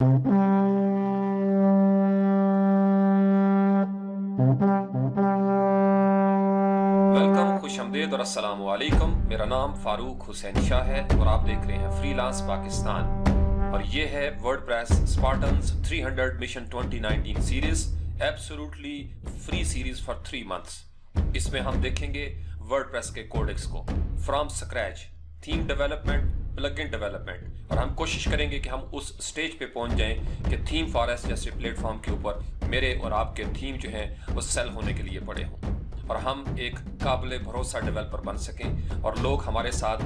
Welcome خوش آمدید اور السلام علیکم میرا نام فاروق حسین شاہ ہے اور آپ دیکھ رہے ہیں فری لانس پاکستان اور یہ ہے WordPress Spartans 300 mission 2019 series absolutely free series for 3 months اس میں ہم دیکھیں گے ورڈ پریس کے کوڈکس کو. From scratch theme development plugin development. اور ہم کوشش کریں گے کہ ہم اس سٹیج پہ پہنچ جائیں کہ تھیم فارسٹ جیسے پلیٹ فارم کے اوپر میرے اور آپ کے تھیم جو ہیں وہ سیل ہونے کے لیے پڑے ہوں۔ اور ہم ایک قابل بھروسہ ڈیولپر بن سکیں اور لوگ ہمارے ساتھ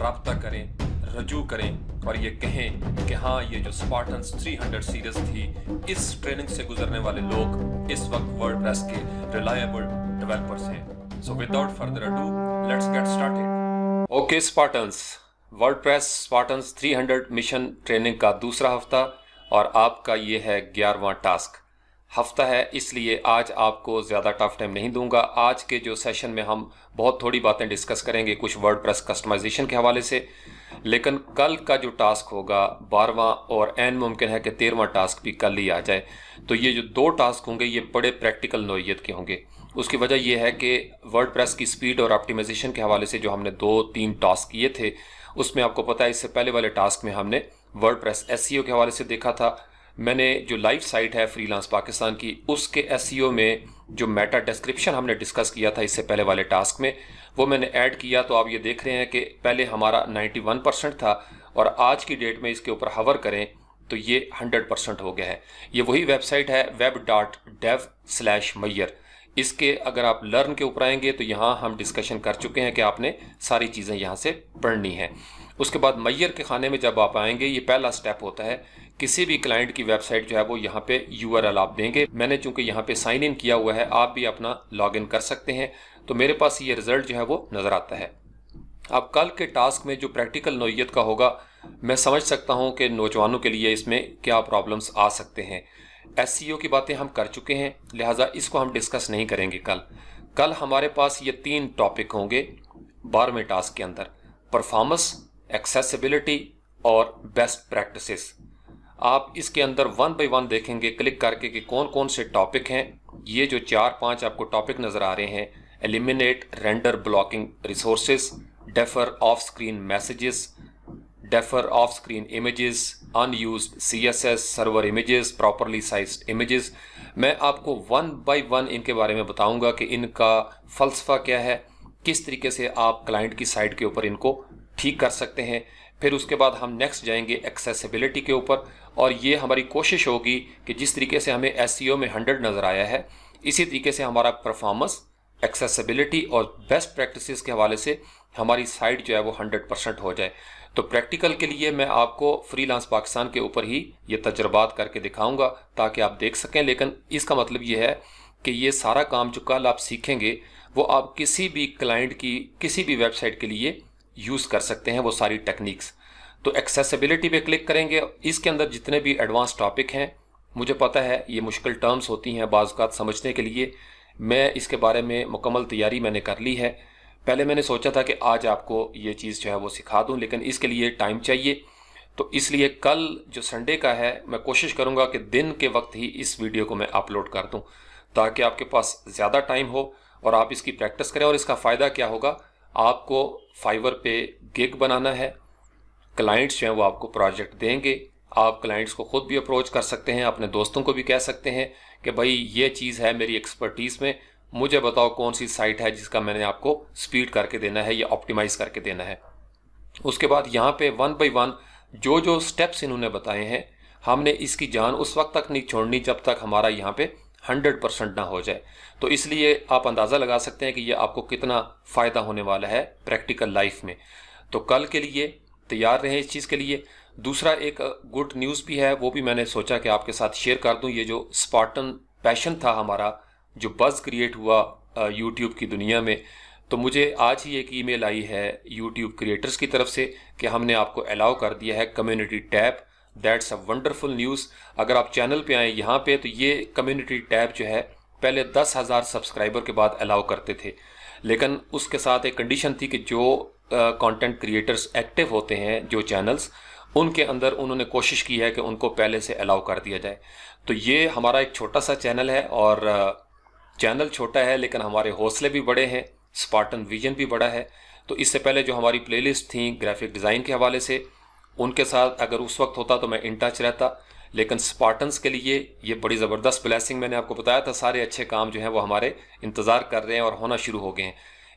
رابطہ کریں، رجوع کریں اور یہ کہیں کہ ہاں یہ جو سپارٹنز 300 سیریز تھی، اس ٹریننگ سے گزرنے والے لوگ اس وقت ورڈ پریس کے ریلائبل ڈیولپرز ہیں۔ So without further ado let's get started okay Spartans WordPress Spartans 300 mission training کا دوسرا ہفتہ اور آپ کا یہ ہے گیارہواں ٹاسک۔ ہفتہ ہے، اس لیے آج آپ کو زیادہ ٹف ٹائم نہیں دوں گا۔ آج کے جو سیشن میں ہم بہت تھوڑی باتیں ڈسکس کریں گے کچھ ورڈ پریس کسٹمائزیشن کے حوالے سے۔ لیکن کل کا جو ٹاسک ہوگا، بارہواں اور این ممکن ہے کہ تیرواں ٹاسک بھی کل ہی آ جائے۔ تو یہ جو دو ٹاسک ہوں گے، یہ بڑے پریکٹیکل نوعیت کے ہوں گے۔ اس کی وجہ یہ ہے کہ ورڈ پریس کی سپیڈ اور آپٹیمائزیشن کے حوالے سے جو ہم نے دو تین ٹاسک کیے تھے اس میں آپ کو پتا ہے، اس سے پہلے والے ٹاسک میں ہم نے ورڈ پریس ایس سی او کے حوالے سے دیکھا تھا۔ میں نے جو لائیو سائٹ ہے فری لانس پاکستان کی، اس کے ایس سی او میں جو میٹا ڈسکرپشن ہم نے ڈسکس کیا تھا اس سے پہلے والے ٹاسک میں، وہ میں نے ایڈ کیا۔ تو آپ یہ دیکھ رہے ہیں کہ پہلے ہمارا نائنٹی ون پرسنٹ تھا اور آج کی ڈیٹ میں اس کے اوپر ہور کریں تو یہ ہنڈریڈ پرسنٹ ہو گیا ہے۔ یہ وہی ویب سائٹ ہے web dot due slash mayor اس کے اگر آپ لرن کے اوپر آئیں گے تو یہاں ہم ڈسکشن کر چکے ہیں کہ آپ نے ساری چیزیں یہاں سے پڑھنی ہیں۔ اس کے بعد میئر کے خانے میں جب آپ آئیں گے، یہ پہلا سٹیپ ہوتا ہے، کسی بھی کلائنٹ کی ویب سائٹ جو ہے وہ یہاں پہ یو آر ایل آپ دیں گے۔ میں نے چونکہ یہاں پہ سائن ان کیا ہوا ہے، آپ بھی اپنا لاگ ان کر سکتے ہیں۔ تو میرے پاس یہ رزلٹ جو ہے وہ نظر آتا ہے۔ اب کل کے ٹاسک میں جو پریکٹیکل نوعیت کا ہوگا، میں سمجھ سکتا ہوں کہ نوجوانوں کے لیے اس میں کیا پرابلمس آ سکتے ہیں۔ ایس سی او کی باتیں ہم کر چکے ہیں، لہٰذا اس کو ہم ڈسکس نہیں کریں گے کل۔ کل ہمارے پاس یہ تین ٹاپک ہوں گے بارہویں ٹاسک کے اندر پرفارمنس ایکسیسیبلٹی اور بیسٹ پریکٹسز آپ اس کے اندر ون بائی ون دیکھیں گے، کلک کر کے کہ کون کون سے ٹاپک ہیں۔ یہ جو چار پانچ آپ کو ٹاپک نظر آ رہے ہیں eliminate render blocking resources defer offscreen messages defer offscreen images unused C S S server images properly sized images میں آپ کو ون بائی ون ان کے بارے میں بتاؤں گا کہ ان کا فلسفہ کیا ہے، کس طریقے سے آپ کلائنٹ کی سائٹ کے اوپر ان کو ٹھیک کر سکتے ہیں۔ پھر اس کے بعد ہم نیکسٹ جائیں گے ایکسیسیبلٹی کے اوپر، اور یہ ہماری کوشش ہوگی کہ جس طریقے سے ہمیں ایس سی او میں ہنڈریڈ نظر آیا ہے، اسی طریقے سے ہمارا پرفارمنس ایکسیسیبلٹی اور بیسٹ پریکٹسز کے حوالے سے ہماری سائٹ جو ہے وہ ہنڈریڈ پرسنٹ ہو جائے۔ تو پریکٹیکل کے لیے میں آپ کو فری لانس پاکستان کے اوپر ہی یہ تجربات کر کے دکھاؤں گا تاکہ آپ دیکھ سکیں۔ لیکن اس کا مطلب یہ ہے کہ یہ سارا کام جو کل آپ سیکھیں گے وہ آپ کسی بھی کلائنٹ کی، کسی بھی ویب سائٹ کے لیے یوز کر سکتے ہیں وہ ساری ٹیکنیکس تو ایکسیسیبلٹی پہ کلک کریں گے۔ اس کے اندر جتنے بھی ایڈوانس ٹاپک ہیں، مجھے پتہ ہے یہ مشکل ٹرمز ہوتی ہیں بعض اوقات سمجھنے کے لیے۔ میں اس کے بارے میں مکمل تیاری میں نے کر لی ہے۔ پہلے میں نے سوچا تھا کہ آج آپ کو یہ چیز جو ہے وہ سکھا دوں، لیکن اس کے لیے ٹائم چاہیے۔ تو اس لیے کل جو سنڈے کا ہے، میں کوشش کروں گا کہ دن کے وقت ہی اس ویڈیو کو میں اپلوڈ کر دوں، تاکہ آپ کے پاس زیادہ ٹائم ہو اور آپ اس کی پریکٹس کریں۔ اور اس کا فائدہ کیا ہوگا؟ آپ کو فائیور پہ گیگ بنانا ہے۔ کلائنٹس جو ہیں وہ آپ کو پروجیکٹ دیں گے۔ آپ کلائنٹس کو خود بھی اپروچ کر سکتے ہیں، اپنے دوستوں کو بھی کہہ سکتے ہیں کہ بھائی یہ چیز ہے میری ایکسپرٹیز میں۔ مجھے بتاؤ کون سی سائٹ ہے جس کا میں نے آپ کو سپیڈ کر کے دینا ہے یا آپٹیمائز کر کے دینا ہے۔ اس کے بعد یہاں پہ ون بائی ون جو جو سٹیپس انہوں نے بتائے ہیں، ہم نے اس کی جان اس وقت تک نہیں چھوڑنی جب تک ہمارا یہاں پہ ہنڈریڈ پرسنٹ نہ ہو جائے۔ تو اس لیے آپ اندازہ لگا سکتے ہیں کہ یہ آپ کو کتنا فائدہ ہونے والا ہے پریکٹیکل لائف میں۔ تو کل کے لیے تیار رہیں اس چیز کے لیے۔ دوسرا ایک گڈ نیوز بھی ہے، وہ بھی میں نے سوچا کہ آپ کے ساتھ شیئر کر دوں۔ یہ جو اسپارٹن پیشن تھا ہمارا جو بز کریٹ ہوا یوٹیوب کی دنیا میں، تو مجھے آج ہی ایک ای میل آئی ہے یوٹیوب کریٹرز کی طرف سے کہ ہم نے آپ کو الاؤ کر دیا ہے community tab that's a wonderful news اگر آپ چینل پہ آئیں یہاں پہ، تو یہ کمیونٹی ٹیب جو ہے، پہلے دس ہزار سبسکرائبر کے بعد الاؤ کرتے تھے۔ لیکن اس کے ساتھ ایک کنڈیشن تھی کہ جو کانٹینٹ کریٹرز ایکٹیو ہوتے ہیں، جو چینلز ان کے اندر انہوں نے کوشش کی ہے کہ ان کو پہلے سے الاؤ کر دیا جائے۔ تو یہ ہمارا ایک چھوٹا سا چینل ہے اور چینل چھوٹا ہے، لیکن ہمارے حوصلے بھی بڑے ہیں اسپارٹن ویژن بھی بڑا ہے۔ تو اس سے پہلے جو ہماری پلے لسٹ تھیں گرافک ڈیزائن کے حوالے سے، ان کے ساتھ اگر اس وقت ہوتا تو میں ان ٹچ رہتا۔ لیکن سپارٹنز کے لیے یہ بڑی زبردست بلیسنگ میں نے آپ کو بتایا تھا، سارے اچھے کام جو ہیں وہ ہمارے انتظار کر رہے ہیں اور ہونا شروع ہو گئے ہیں۔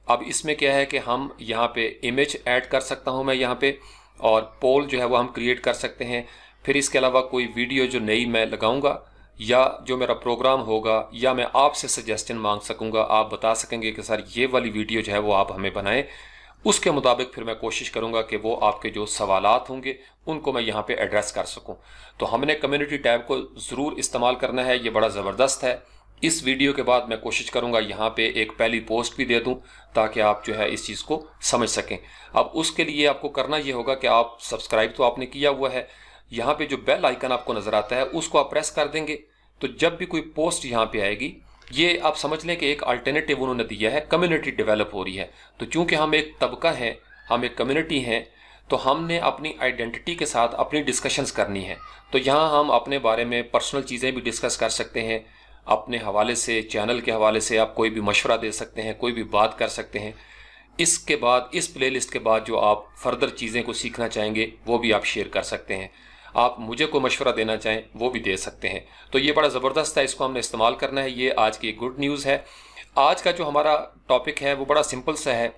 اب اس میں کیا ہے کہ ہم یہاں پہ امیج ایڈ کر سکتا ہوں میں یہاں پہ، اور پول جو ہے وہ ہم کریٹ کر سکتے ہیں۔ پھر اس کے علاوہ کوئی ویڈیو جو نئی میں لگاؤں گا۔ یا جو میرا پروگرام ہوگا یا میں آپ سے سجیسٹن مانگ سکوں گا، آپ بتا سکیں گے کہ سر یہ والی ویڈیو جو ہے وہ آپ ہمیں بنائیں۔ اس کے مطابق پھر میں کوشش کروں گا کہ وہ آپ کے جو سوالات ہوں گے، ان کو میں یہاں پہ ایڈریس کر سکوں۔ تو ہم نے کمیونٹی ٹیب کو ضرور استعمال کرنا ہے، یہ بڑا زبردست ہے۔ اس ویڈیو کے بعد میں کوشش کروں گا یہاں پہ ایک پہلی پوسٹ بھی دے دوں تاکہ آپ جو ہے اس چیز کو سمجھ سکیں۔ اب اس کے لیے آپ کو کرنا یہ ہوگا کہ آپ سبسکرائب تو آپ نے کیا ہوا ہے یہاں پہ جو بیل آئیکن آپ کو نظر آتا ہے، اس کو آپ پریس کر دیں گے۔ تو جب بھی کوئی پوسٹ یہاں پہ آئے گی، یہ آپ سمجھ لیں کہ ایک الٹرنیٹو انہوں نے دیا ہے کمیونٹی ڈیولپ ہو رہی ہے۔ تو چونکہ ہم ایک طبقہ ہیں، ہم ایک کمیونٹی ہیں، تو ہم نے اپنی آئیڈینٹی کے ساتھ اپنی ڈسکشنز کرنی ہے تو یہاں ہم اپنے بارے میں پرسنل چیزیں بھی ڈسکس کر سکتے ہیں۔ اپنے حوالے سے چینل کے حوالے سے آپ کوئی بھی مشورہ دے سکتے ہیں، کوئی بھی بات کر سکتے ہیں۔ اس کے بعد، اس پلے لسٹ کے بعد جو آپ فردر چیزیں کو سیکھنا چاہیں گے، وہ بھی آپ شیئر کر سکتے ہیں۔ آپ مجھے کوئی مشورہ دینا چاہیں وہ بھی دے سکتے ہیں۔ تو یہ بڑا زبردست ہے، اس کو ہم نے استعمال کرنا ہے۔ یہ آج کی گڈ نیوز ہے۔ آج کا جو ہمارا ٹاپک ہے وہ بڑا سمپل سا ہے۔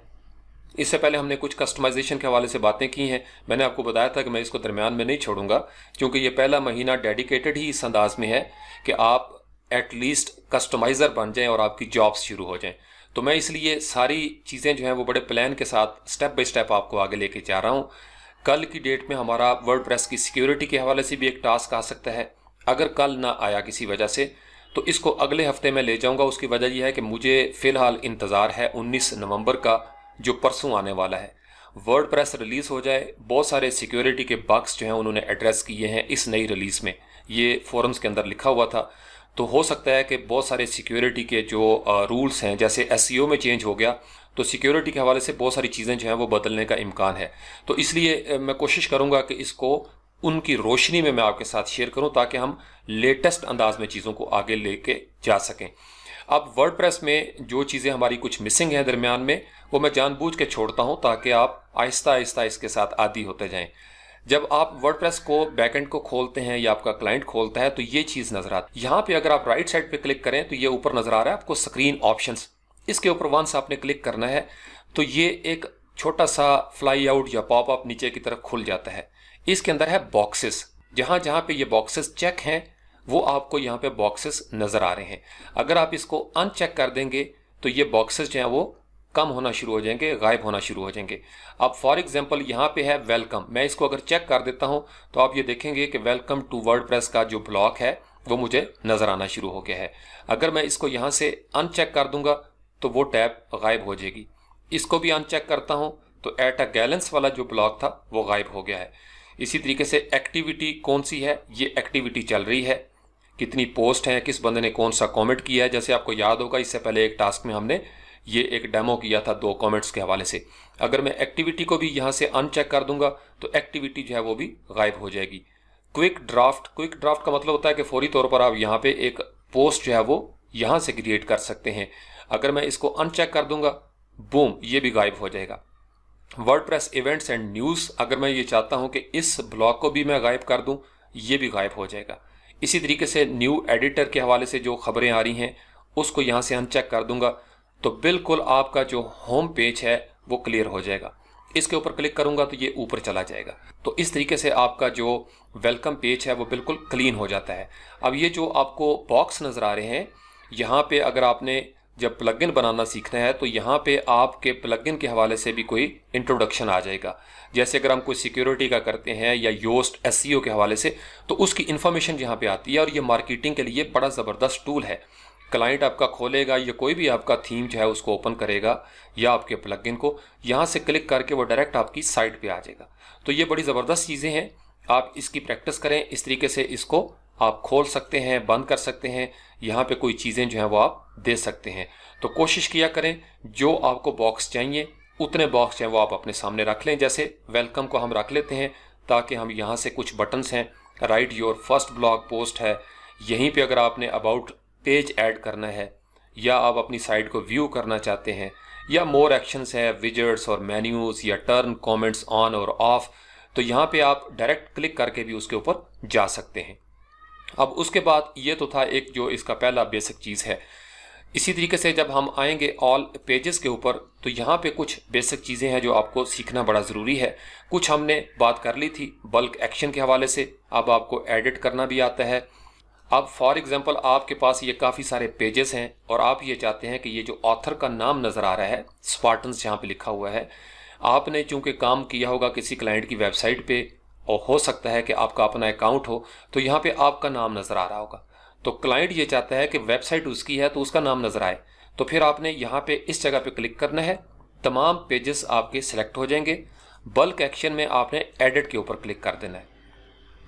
اس سے پہلے ہم نے کچھ کسٹمائزیشن کے حوالے سے باتیں کی ہیں۔ میں نے آپ کو بتایا تھا کہ میں اس کو درمیان میں نہیں چھوڑوں گا، کیونکہ یہ پہلا مہینہ ڈیڈیکیٹڈ ہی اس انداز میں ہے کہ آپ ایٹ لیسٹ کسٹمائزر بن جائیں اور آپ کی جابس شروع ہو جائیں۔ تو میں اس لیے ساری چیزیں جو ہیں وہ بڑے پلان کے ساتھ سٹیپ بائی سٹیپ آپ کو آگے لے کے جا رہا ہوں۔ کل کی ڈیٹ میں ہمارا ورڈ پریس کی سیکیورٹی کے حوالے سے بھی ایک ٹاسک آ سکتا ہے۔ اگر کل نہ آیا کسی وجہ سے، تو اس کو اگلے ہفتے میں لے جاؤں گا۔ اس کی وجہ یہ ہے کہ مجھے فی الحال انتظار ہے انیس نومبر کا، جو پرسوں آنے والا ہے۔ ورڈ پریس ریلیز ہو جائے، بہت سارے سیکیورٹی کے بکس جو ہیں انہوں نے ایڈریس کیے ہیں اس نئی ریلیز میں۔ یہ فورمز کے اندر لکھا ہوا تھا۔ تو ہو سکتا ہے کہ بہت سارے سیکیورٹی کے جو رولز ہیں، جیسے ایس سی او میں چینج ہو گیا تو سیکیورٹی کے حوالے سے بہت ساری چیزیں جو ہیں وہ بدلنے کا امکان ہے۔ تو اس لیے میں کوشش کروں گا کہ اس کو ان کی روشنی میں میں آپ کے ساتھ شیئر کروں تاکہ ہم لیٹسٹ انداز میں چیزوں کو آگے لے کے جا سکیں۔ اب ورڈ پریس میں جو چیزیں ہماری کچھ مسنگ ہیں درمیان میں، وہ میں جان بوجھ کے چھوڑتا ہوں تاکہ آپ آہستہ آہستہ اس کے ساتھ عادی ہوتے جائیں۔ جب آپ ورڈ پریس کو بیک اینڈ کو کھولتے ہیں یا آپ کا کلائنٹ کھولتا ہے تو یہ چیز نظر آتی ہے۔ یہاں پہ اگر آپ رائٹ سائڈ پہ کلک کریں تو یہ اوپر نظر آ رہا ہے، آپ کو سکرین آپشنس اس کے اوپر ونس آپ نے کلک کرنا ہے، تو یہ ایک چھوٹا سا فلائی آؤٹ یا پاپ اپ نیچے کی طرف کھل جاتا ہے۔ اس کے اندر ہے باکسز جہاں جہاں پہ یہ باکسز چیک ہیں، وہ آپ کو یہاں پہ باکسز نظر آ رہے ہیں۔ اگر آپ اس کو ان چیک کر دیں گے، تو یہ باکسز جو ہیں وہ کم ہونا شروع ہو جائیں گے، غائب ہونا شروع ہو جائیں گے۔ اب فار ایگزامپل یہاں پہ ہے ویلکم میں اس کو اگر چیک کر دیتا ہوں، تو آپ یہ دیکھیں گے کہ ویلکم ٹو ورڈ پریس کا جو بلاک ہے، وہ مجھے نظر آنا شروع ہو گیا ہے۔ اگر میں اس کو یہاں سے ان چیک کر دوں گا تو وہ ٹیب غائب ہو جائے گی۔ اس کو بھی ان چیک کرتا ہوں تو ایٹ اے گیلنس والا جو بلاک تھا وہ غائب ہو گیا ہے۔ اسی طریقے سے ایکٹیویٹی کون سی ہے؟ یہ ایکٹیویٹی چل رہی ہے۔ کتنی پوسٹ ہیں؟ کس بندے نے کون سا کامنٹ کیا ہے؟ جیسے آپ کو یاد ہوگا، اس سے پہلے ایک ٹاسک میں ہم نے یہ ایک ڈیمو کیا تھا دو کامنٹس کے حوالے سے۔ اگر میں ایکٹیویٹی کو بھی یہاں سے ان چیک کر دوں گا تو ایکٹیویٹی جو ہے وہ بھی غائب ہو جائے گی۔ کوئک ڈرافٹ کوئک ڈرافٹ کا مطلب ہوتا ہے کہ فوری طور پر آپ یہاں پہ ایک پوسٹ جو ہے وہ یہاں سے کریٹ کر سکتے ہیں۔ اگر میں اس کو ان چیک کر دوں گا بوم یہ بھی غائب ہو جائے گا۔ WordPress events and news اگر میں یہ چاہتا ہوں کہ اس بلاک کو بھی میں غائب کر دوں، یہ بھی غائب ہو جائے گا۔ اسی طریقے سے نیو ایڈیٹر کے حوالے سے جو خبریں آ رہی ہیں، اس کو یہاں سے ان چیک کر دوں گا۔ تو بالکل آپ کا جو ہوم پیج ہے، وہ کلیئر ہو جائے گا۔ اس کے اوپر کلک کروں گا تو یہ اوپر چلا جائے گا۔ تو اس طریقے سے آپ کا جو ویلکم پیج ہے، وہ بالکل کلین ہو جاتا ہے۔ اب یہ جو آپ کو باکس نظر آ رہے ہیں، یہاں پہ اگر آپ نے جب پلگن بنانا سیکھنا ہے تو یہاں پہ آپ کے پلگن کے حوالے سے بھی کوئی انٹروڈکشن آ جائے گا۔ جیسے اگر ہم کوئی سیکیورٹی کا کرتے ہیں یا یوسٹ ایس سی او کے حوالے سے، تو اس کی انفارمیشن یہاں پہ آتی ہے اور یہ مارکیٹنگ کے لیے بڑا زبردست ٹول ہے۔ کلائنٹ آپ کا کھولے گا، یا کوئی بھی آپ کا تھیم جو ہے اس کو اوپن کرے گا یا آپ کے پلگن کو، یہاں سے کلک کر کے وہ ڈائریکٹ آپ کی سائٹ پہ آ جائے گا۔ تو یہ بڑی زبردست چیزیں ہیں۔ آپ اس کی پریکٹس کریں، اس طریقے سے اس کو آپ کھول سکتے ہیں، بند کر سکتے ہیں، یہاں پہ کوئی چیزیں جو ہیں وہ آپ دے سکتے ہیں۔ تو کوشش کیا کریں، جو آپ کو باکس چاہیے، اتنے باکس جو ہیں وہ آپ اپنے سامنے رکھ لیں۔ جیسے ویلکم کو ہم رکھ لیتے ہیں تاکہ ہم یہاں سے کچھ بٹنس ہیں۔ Write your first blog post ہے۔ یہیں پہ اگر آپ نے اباؤٹ پیج ایڈ کرنا ہے، یا آپ اپنی سائٹ کو ویو کرنا چاہتے ہیں، یا مور ایکشنز ہیں ویجٹس اور مینیوز، یا ٹرن کومنٹس آن اور آف، تو یہاں پہ آپ ڈائریکٹ کلک کر کے بھی اس کے اوپر جا سکتے ہیں۔ اب اس کے بعد یہ تو تھا ایک جو اس کا پہلا بیسک چیز ہے۔ اسی طریقے سے جب ہم آئیں گے آل پیجز کے اوپر، تو یہاں پہ کچھ بیسک چیزیں ہیں جو آپ کو سیکھنا بڑا ضروری ہے۔ کچھ ہم نے بات کر لی تھی بلک ایکشن کے حوالے سے، اب آپ کو ایڈٹ کرنا بھی آتا ہے۔ اب فار ایگزامپل آپ کے پاس یہ کافی سارے پیجز ہیں اور آپ یہ چاہتے ہیں کہ یہ جو آتھر کا نام نظر آ رہا ہے اسپارٹنس جہاں پہ لکھا ہوا ہے، آپ نے چونکہ کام کیا ہوگا کسی کلائنٹ کی ویب سائٹ پہ اور ہو سکتا ہے کہ آپ کا اپنا اکاؤنٹ ہو، تو یہاں پہ آپ کا نام نظر آ رہا ہوگا۔ تو کلائنٹ یہ چاہتا ہے کہ ویب سائٹ اس کی ہے تو اس کا نام نظر آئے۔ تو پھر آپ نے یہاں پہ اس جگہ پہ کلک کرنا ہے۔ تمام پیجز آپ کے سلیکٹ ہو جائیں گے۔ بلک ایکشن میں آپ نے ایڈٹ کے اوپر کلک کر دینا ہے۔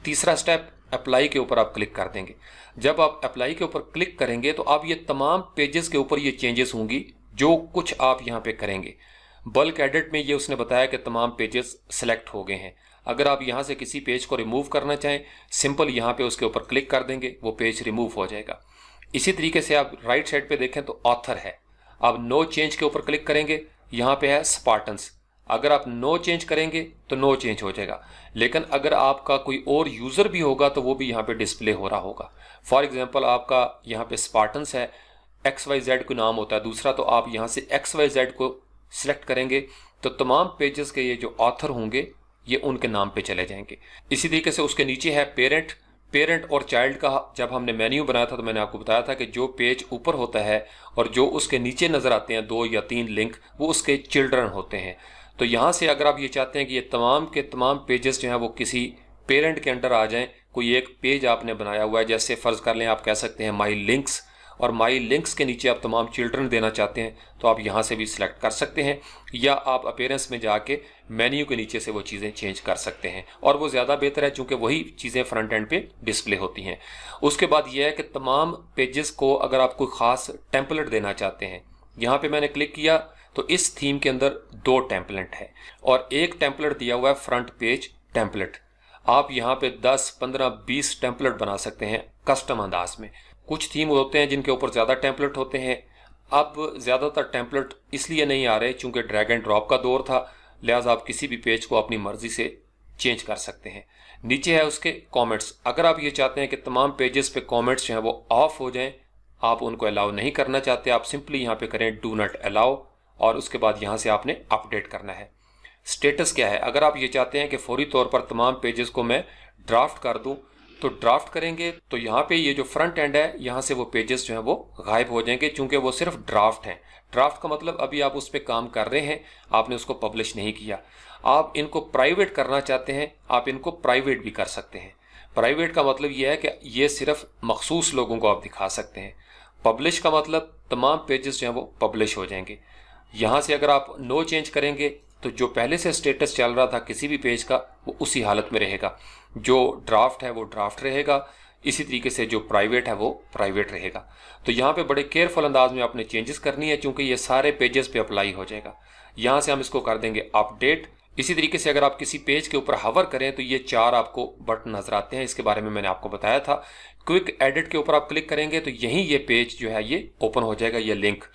تیسرا سٹیپ اپلائی کے اوپر آپ کلک کر دیں گے۔ جب آپ اپلائی کے اوپر کلک کریں گے تو آپ یہ تمام پیجز کے اوپر یہ چینجز ہوں گی جو کچھ آپ یہاں پہ کریں گے۔ بلک ایڈٹ میں یہ اس نے بتایا کہ تمام پیجز سلیکٹ ہو گئے ہیں۔ اگر آپ یہاں سے کسی پیج کو ریموو کرنا چاہیں سمپل یہاں پہ اس کے اوپر کلک کر دیں گے، وہ پیج ریموو ہو جائے گا۔ اسی طریقے سے آپ رائٹ سائڈ پہ دیکھیں تو آتھر ہے۔ آپ نو چینج کے اوپر کلک کریں گے، یہاں پہ ہے سپارٹنس اگر آپ نو چینج کریں گے تو نو چینج ہو جائے گا۔ لیکن اگر آپ کا کوئی اور یوزر بھی ہوگا تو وہ بھی یہاں پہ ڈسپلے ہو رہا ہوگا۔ فار ایگزامپل آپ کا یہاں پہ سپارٹنس ہے ایکس وائی زیڈ کو نام ہوتا ہے۔ دوسرا تو آپ یہاں سے ایکس وائی زیڈ کو سلیکٹ کریں گے۔ تو تمام پیجز کے یہ جو آتھر ہوں گے یہ ان کے نام پہ چلے جائیں گے۔ اسی طریقے سے اس کے نیچے ہے پیرنٹ پیرنٹ اور چائلڈ کا جب ہم نے مینیو بنایا تھا تو میں نے آپ کو بتایا تھا کہ جو پیج اوپر ہوتا ہے اور جو اس کے نیچے نظر آتے ہیں، دو یا تین لنک وہ اس کے چلڈرن ہوتے ہیں۔ تو یہاں سے اگر آپ یہ چاہتے ہیں کہ یہ تمام کے تمام پیجز جو ہیں وہ کسی پیرنٹ کے انڈر آ جائیں، کوئی ایک پیج آپ نے بنایا ہوا ہے، جیسے فرض کر لیں آپ کہہ سکتے ہیں مائی لنکس اور مائی لنکس کے نیچے آپ تمام چلڈرن دینا چاہتے ہیں، تو آپ یہاں سے بھی سلیکٹ کر سکتے ہیں، یا آپ اپیرنس میں جا کے مینیو کے نیچے سے وہ چیزیں چینج کر سکتے ہیں۔ اور وہ زیادہ بہتر ہے چونکہ وہی چیزیں فرنٹ اینڈ پہ ڈسپلے ہوتی ہیں۔ اس کے بعد یہ ہے کہ تمام پیجز کو اگر آپ کوئی خاص ٹیمپلٹ دینا چاہتے ہیں، یہاں پہ میں نے کلک کیا تو اس تھیم کے اندر دو ٹیمپلٹ ہے اور ایک ٹیمپلٹ دیا ہوا ہے فرنٹ پیج ٹیمپلٹ آپ یہاں پہ دس، پندرہ، بیس ٹیمپلٹ بنا سکتے ہیں کسٹم انداز میں۔ کچھ تھیم ہوتے ہیں جن کے اوپر زیادہ ٹیمپلٹ ہوتے ہیں۔ اب زیادہ تر ٹیمپلٹ اس لیے نہیں آ رہے چونکہ ڈریگ اینڈ ڈراپ کا دور تھا۔ لہٰذا آپ کسی بھی پیج کو اپنی مرضی سے چینج کر سکتے ہیں۔ نیچے ہے اس کے کامنٹس اگر آپ یہ چاہتے ہیں کہ تمام پیجز پہ کامنٹس جو ہیں وہ آف ہو جائیں، آپ ان کو الاؤ نہیں کرنا چاہتے، آپ سمپلی یہاں پہ کریں ڈو نٹ الاؤ اور اس کے بعد یہاں سے آپ نے اپڈیٹ کرنا ہے۔ سٹیٹس کیا ہے؟ اگر آپ یہ چاہتے ہیں کہ فوری طور پر تمام پیجز کو میں ڈرافٹ کر دوں تو ڈرافٹ کریں گے، تو یہاں پہ یہ جو فرنٹ اینڈ ہے، یہاں سے وہ پیجز جو ہیں وہ غائب ہو جائیں گے، چونکہ وہ صرف ڈرافٹ ہیں۔ ڈرافٹ کا مطلب ابھی آپ اس پہ کام کر رہے ہیں، آپ نے اس کو پبلش نہیں کیا۔ آپ ان کو پرائیویٹ کرنا چاہتے ہیں، آپ ان کو پرائیویٹ بھی کر سکتے ہیں۔ پرائیویٹ کا مطلب یہ ہے کہ یہ صرف مخصوص لوگوں کو آپ دکھا سکتے ہیں۔ پبلش کا مطلب تمام پیجز جو ہیں وہ پبلش ہو جائیں گے۔ یہاں سے اگر آپ نو چینج کریں گے، تو جو پہلے سے سٹیٹس چل رہا تھا کسی بھی پیج کا، وہ اسی حالت میں رہے گا۔ جو ڈرافٹ ہے وہ ڈرافٹ رہے گا، اسی طریقے سے جو پرائیویٹ ہے وہ پرائیویٹ رہے گا۔ تو یہاں پہ بڑے کیئرفل انداز میں آپ نے چینجز کرنی ہے چونکہ یہ سارے پیجز پہ اپلائی ہو جائے گا۔ یہاں سے ہم اس کو کر دیں گے اپ ڈیٹ اسی طریقے سے اگر آپ کسی پیج کے اوپر ہور کریں تو یہ چار آپ کو بٹن نظر آتے ہیں۔ اس کے بارے میں میں نے آپ کو بتایا تھا۔ کوئک ایڈٹ کے اوپر آپ کلک کریں گے تو یہیں یہ پیج جو ہے یہ اوپن ہو جائے گا، یہ لنک